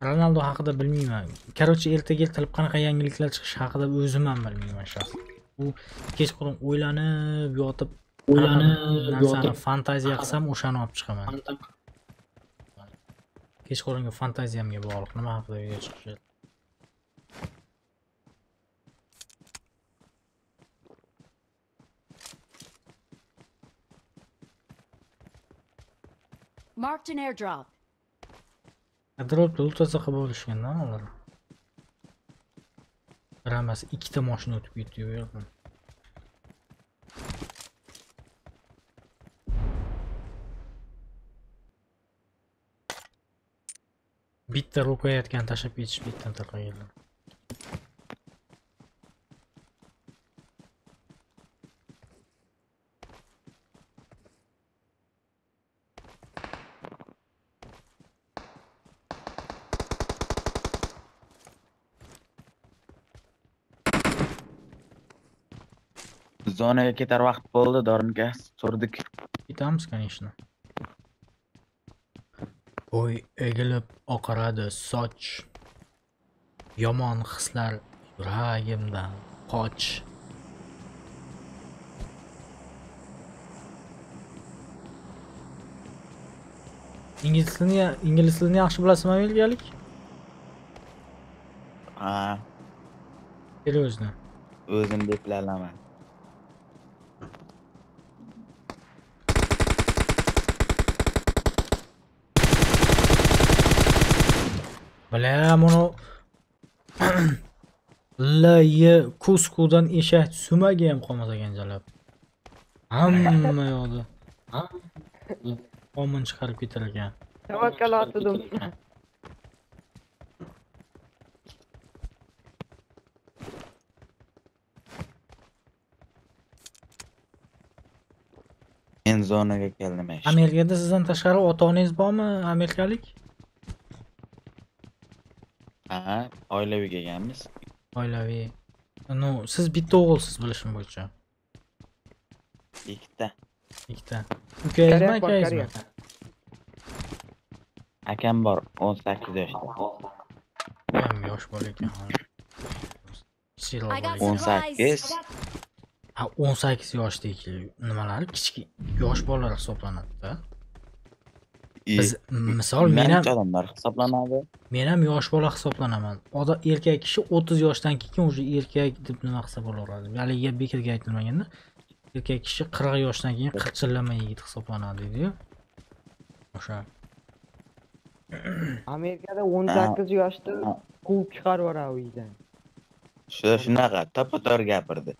Ronaldo haqida bilmayman. Короче, ertaga ertalab qanaqa yangiliklar chiqishi haqida o'zim ham bilmayman shaxsan. U kechqurun o'ylanib yotib O'ylanib narsani fantaziya qilsam o'shani olib chiqaman. Kechqurungi fantaziyamga bog'liq nima haqida video chiqishi. Marked an airdrop. Atrofda o'rtasa qilib olishganda ular. Ramas ikkita mashina o'tib ketdi bu yerdan. Bitta ro'kayotgan tashlab ketish bittan tarqaganlar. Zonaga ketar vaqt bo'ldi, Dornga so'rdik. Ketamiz, конечно. Bo'y egilib oqaradi soch. Yomon hislar yuragimdan qoch. Ingliz tilini ingliz tilini yaxshi bilasizmi belgiyalik? Ha, Seryozni. o'zim deb bilaman. Vallahi <clears throat> La ye kuskudan işe sümagen qolmasa ganjalab. Hamma yoqda. Ha? Qomun chiqarib ketilgan. Tavakkal otdim. Men zonaga keldim. Amerikada sizdan tashqari ota-onangiz bormi? Amerikalik? Ha, oilaviy kelganmiz. Oilaviy. No, siz bitta o'g'ilsiz bilishim bo'yicha. Ikkita. Ikkita. Ukangizmi, bor, akangizmi? Akam bor, 18 yoshda. Ham yosh bola ekan. Ekan. 18. Ha, 18 yoshdagi nimalar kichik yosh bolalar hisoblanadi-da. Biz misol men ham odamlar hisoblanadi. men ham yosh bola hisoblanaman. Oda erkak kishi 30 yoshdan keyin уже erkak deb nima qilsa bo'laveradi. Haligi bekorga aytilmaganda erkak kishi 40 yoshdan keyin qirchillama yigit hisoblanadi deydi-yu. O'sha. <coughs> Amerikada 18 yoshda quvib chiqarib yuboradi uydan. Shu shunaqa to'pato'g'ri gapirdi.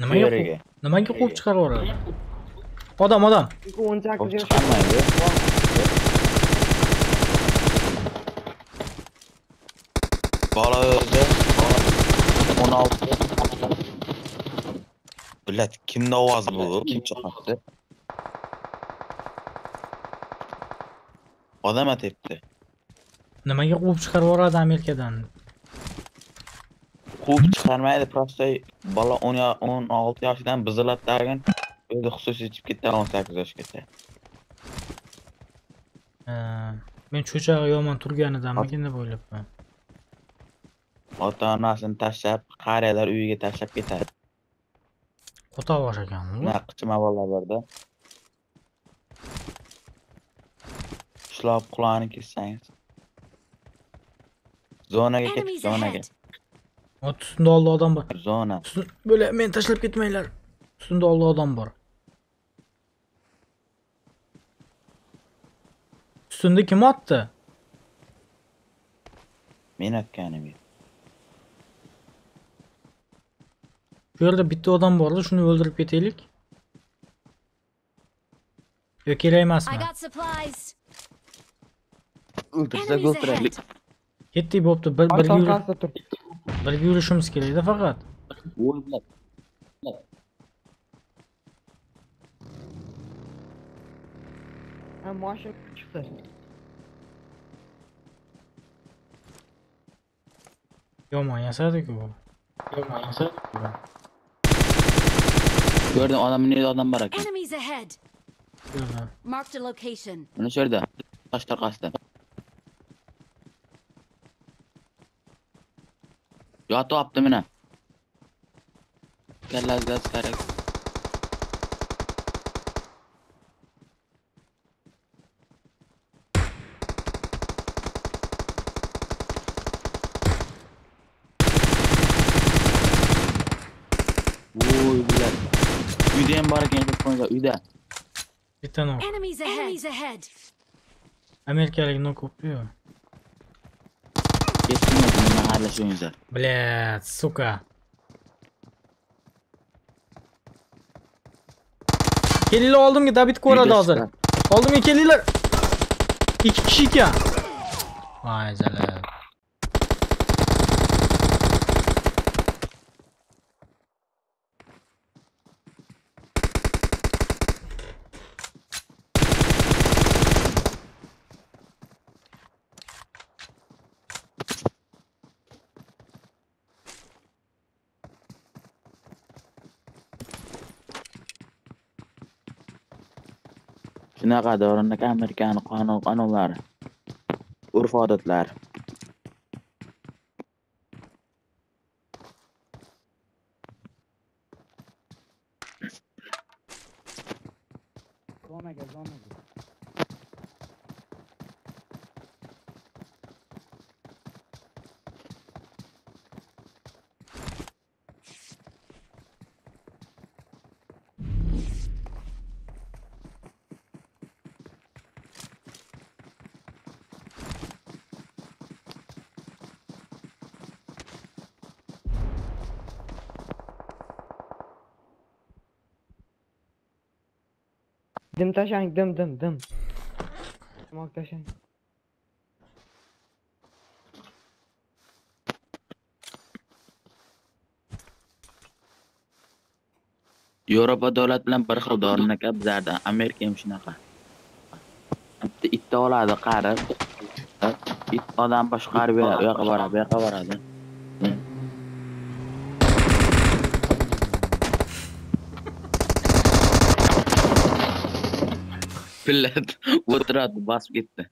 Nimaga nimaga quvib chiqarib yuboradi? Odam, odam. 18 Quvib yoshda Bola o'zi 16. Bilat, kimni ovozi bu? Kim chaqirdi? Odam atibdi. Nimaga quvib chiqarib yuboradi Amerikadan? Quvib chiqarmaydi, просто bola 10 yo- 16 yoshidan bizilat tag'in o'zi xususiy chipketdan 18 yoshgacha. Ha, men cho'chag'i yomon turganidanmikin deb o'ylabman. Ota-onasini tashlab, qariyalar uyiga tashlab ketadi. Ota bosh ekan qichima bolalar borda. Ushlab qulog'ini kessangiz. Zonaga Enemies zonaga. Ot ustunda oldi odam bor. Zona. Bo'la, men tashlab ketmanglar. Ustunda oldi odam bor. Ustunda kim otdi? Men aytganim yo'q. Bu arada bitti odam bu arada. Şunu öldürüp yetelik. Ökeleyim asma. Öldürsek öldürelim. Yetti boptu. Bir, bir, yürü, bir yürüyüşümüz geliydi fakat. Oğlum Ha maaş çıktı. Yo manyasadı ki bu. Yo manyasadı ki bu. Gördüm adam ne adam var hakim. Enemies ahead. Marked a location. Bunu söyle Taşlar kastı. Yato yaptım yine. Gel lazım gerek. ekan, telefonda, uyda. Bitta nok. Enemies ahead. Enemies ahead. Amerikalik nok ko'p-yu. Keskin o'zi mahallashuingizlar. Блядь, сука. Kelinglar oldimga David ko'radi hozir. Oldimga kelinglar. Ikki kishi ekan. Voy jalal. Shunaqa davrandagi Amerikani qonun qonunlari. Urf-odatlari. Tashlang dim dim dim smok tashlang yevropa davlat bilan bir xil dorini aka bizlarda amerika ham shunaqa. Bitta itni oladi qarib it odam boshqarib beradi u yoqqa boradi bu yoqqa boradi. Millet <laughs> oturdu basıp gitti.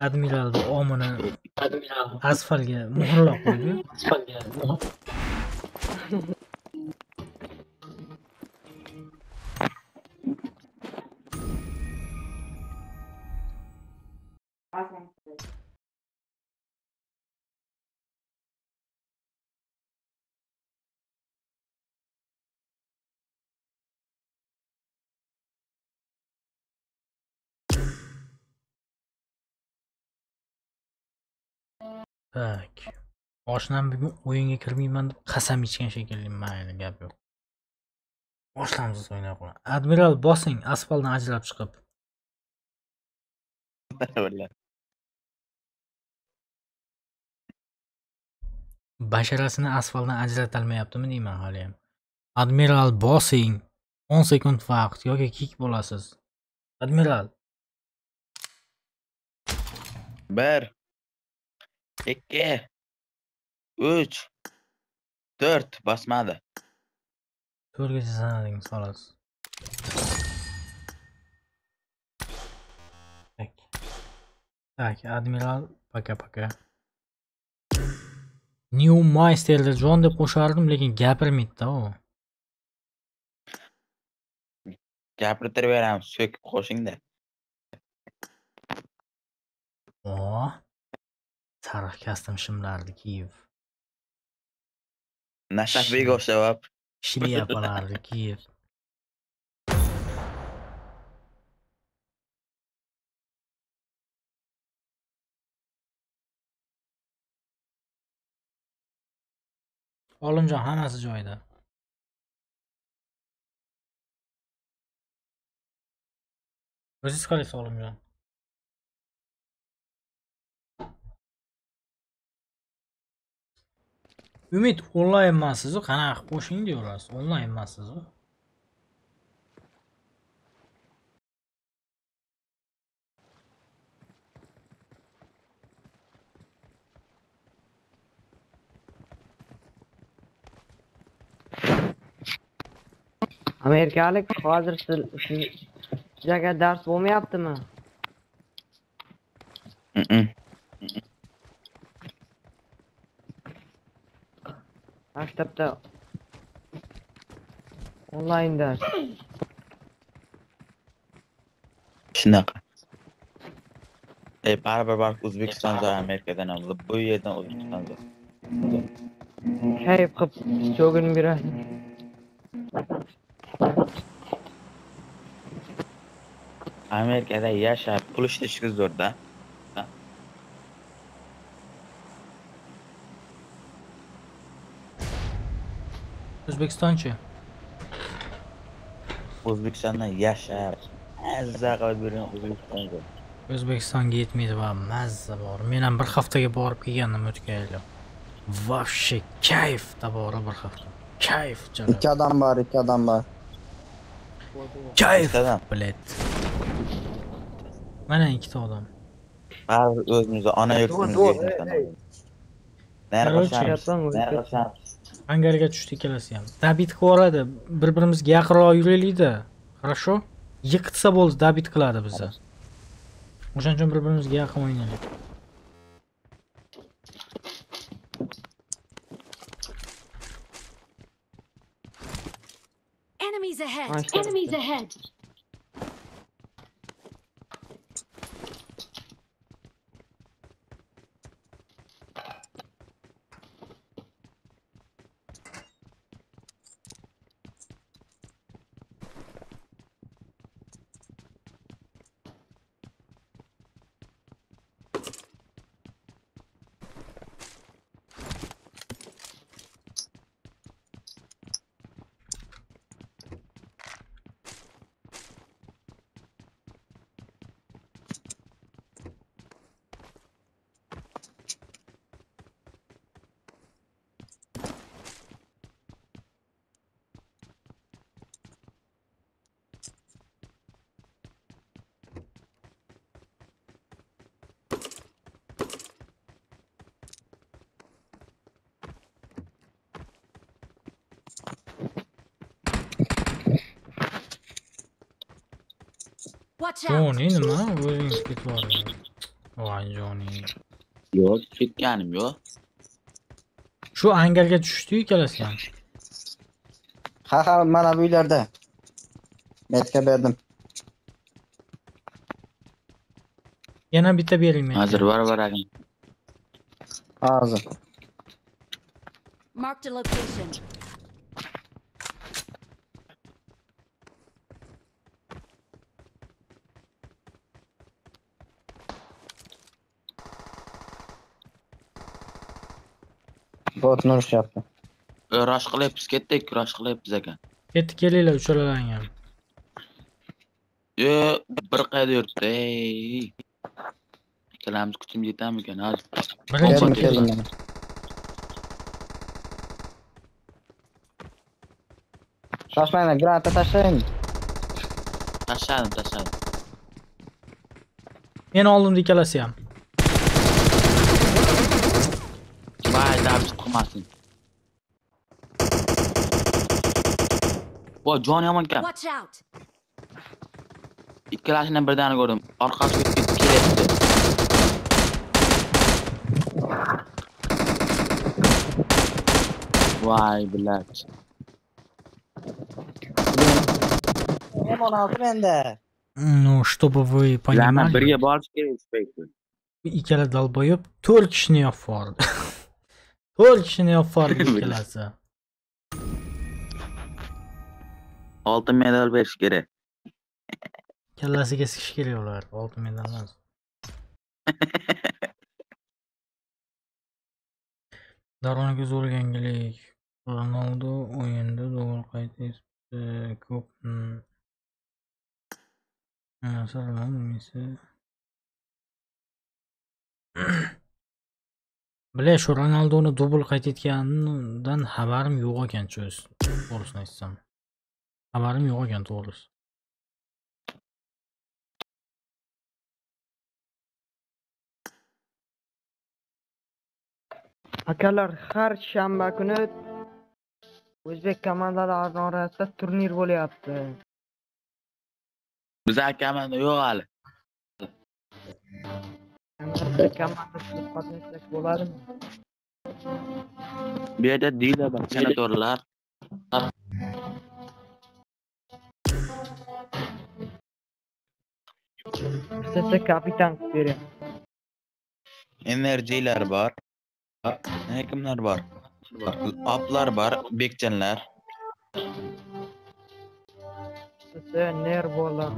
Admiral'da omini asfalga muhrlab qo'ydi. Asfalga tak oshnam bugun o'yinga kirmayman deb qasam ichgan shekilli mayli gap yo'q. Boshlamsiz o'ynay qo'ying admiral bosing asfaltdan ajrab chiqib. Basharasini asfaltdan ajratolmayaptimi deyman haliyam admiral bosing o'n sekund vaqt yoki kik bo'lasiz. Admiral. Bir ikki uch to'rt bosmadi to'rtgacha sanadingiz xolos tak admiral paka paka. New maysterda jon deb qo'shardim lekin gapirmaydida u gapirtirib beramiz so'kib qo'shingda o sariq kostyum shimlardi kiyib nashabega o'xshab shlyapalarni <laughs> kiyib olimjon hammasi joyida. O'zingiz qalaysiz olimjon Ümit online mansızlık hana ah, boşun diyorlar. Online mansızlık. Amerikalik hozir şey, sizlarga dars bo'lmayaptimi? Maktabda onlayn dars shunaqa e baribir baribir o'zbekiston amerikadan ham bu yerdan o'zbekiston zo'r kayf qilib cho'ginib yuradi amerikada yashab pul ishlash zo'rda o'zbekistonchi o'zbekistonda yashab mazza qilib yurgan o'zbekiston zo'r o'zbekistonga yetmaydi va mazza bor. Men ham bir haftaga borib kelgandim o'tgan yili. Вообще kayf tabora bir hafta. Kayf ikki odam bor ikki odam bor kayf блядь mana ikkita odam. Baribir o'zimizni ona yurtimizga Короче, qilishamiz angarga tushdi ikkalasi ham. Dabit qilib yuboradi bir birimizga yaqinroq yuraylikda. Хорошо? Yiqitsa bo'ldi dabit qiladi bizni o'shaning uchun bir birimizga yaqin o'ynaylik. Enemies ahead! Enemies ahead! Johnny'nin lan bu inspit var ya. Vay Johnny. Yok git gelmiyor. Şu engelge düştüyü kelesi yani. Ha ha bana bu ileride. Metke verdim. Yana bite verelim. Hazır var var agam. Hazır. Mark the location. Botni urishyapti rosh qilyapmiz ketdik rosh qilyapmiz ekan ketdik kelinglar uchalaring ham yo bir qayerda yuribdi ey ikkalamiz kuchimiz yetamikan hozir birinchi shoshmanglar granata tashlang tashladim tashladim meni oldimda ikkalasi ham chiqmasin voy joni yomon kam ikkalasini birdan ko'rdim orqasiga o'tib kelyapti voy блядь ну чтобы вы понимали ikkala долбоеб to'rt kishini yo'q Polşin jag farbrorsklasser. Altın medal 5 kere. Kellesi kesiş geliyorlar. Altın medal lazım. <laughs> Darona göz o'rgangilik. Ronaldu o'yinda to'g'ri qaytish ko'p hmm. Salman Messi <clears throat> Bля, shu Ronaldoni dubl qayd etganidan xabarim yo'q ekan cho'z. To'g'risini aytsam. Xabarim yo'q ekan to'g'risi. Akalar har shanba kuni o'zbek komandalari orasida turnir bo'lyapti. Biz akamanda yo'q hali. Mekan? Bir adet değil de bak sana doğrular. Kapitan verim. Enerjiler var. Hekimler var. Aplar var. Bekçenler. Size nervolar.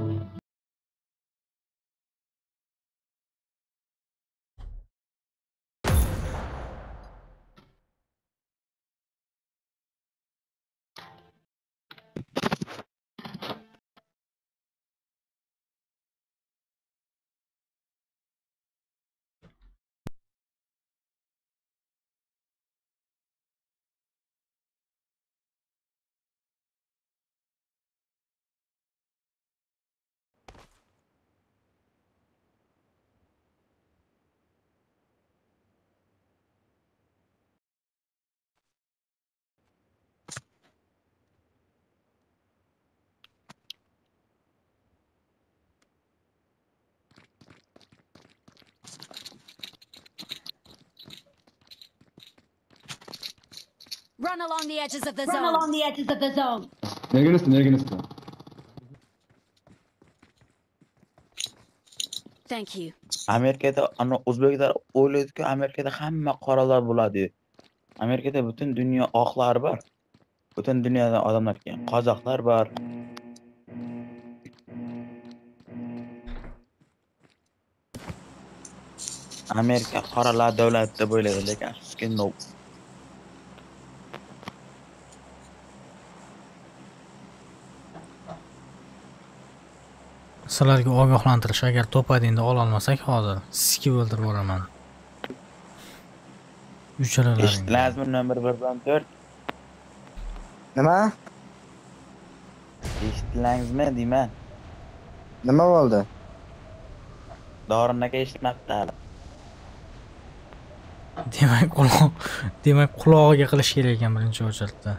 Run along the edges of the Run zone. along the edges of the zone. Nerginizdi, nerginizdi? Thank you. Amerikada ana o'zbeklar o'ylaydiku Amerikada hamma qoralar bo'ladi. Amerikada butun dunyo oqlari bor. Butun dunyodan odamlar kelgan. Qozoqlar bor. Amerika qoralar davlati deb o'ylaydi, lekin afsuski no. Sizlarga ogohlantirish agar to'padingni ololmasak hozir sikib o'ldirib yuboraman. Uchalalaring. Eshitilasizmi nomer 114? nima Eshitilasizmi deyman. nima bo'ldi Dorin aka eshitmabdi hali. Demak, quloq <laughs> demak qulog'iga qilish kerak ekan birinchi o'chirtda.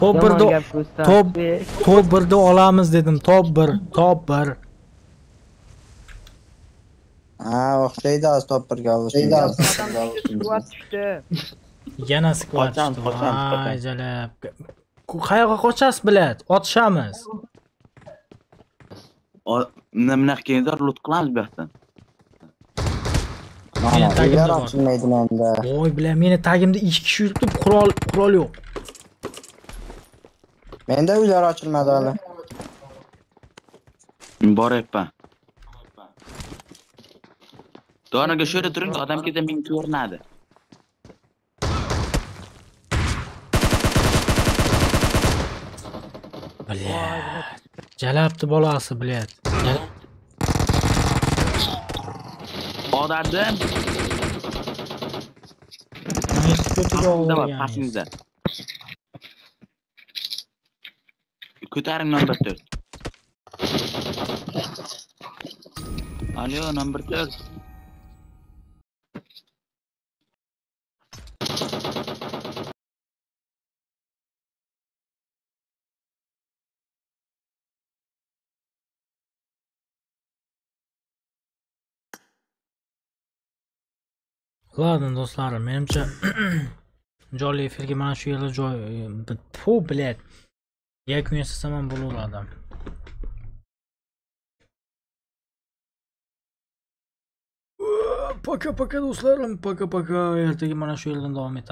Top ko'rsatdi. top top birda olamiz dedim. Top bir top bir. Ha, o'xshaydi az top birga olishdi. Quvvat tushdi. yana skvat tushdi. voy jalab. Qayoqqa qochasiz bilat otishamiz. O- bunaqa keyinroq lut qilamiz bu yoqdan. Meni tagimda voy bilan meni tagimda ikki kishi yuribdi qurol qurol yo'q Mende uylar açılmadı hala. Mübarek be. Doğana şöyle durun ki adam giden beni görmedi. Блядь. Jalabdi bolasi, блядь. Odadim. Pasingizda. Pastingizda bor olgan. pastingizda ko'taring number to'rt alo number to'rt Ладно, do'stlarim, menimcha jonli efirga mana shu yerda joy fu, блядь. Yak üyesi zaman bulur adam. Paka paka dostlarım paka paka. Erteki bana şu yıldan devam.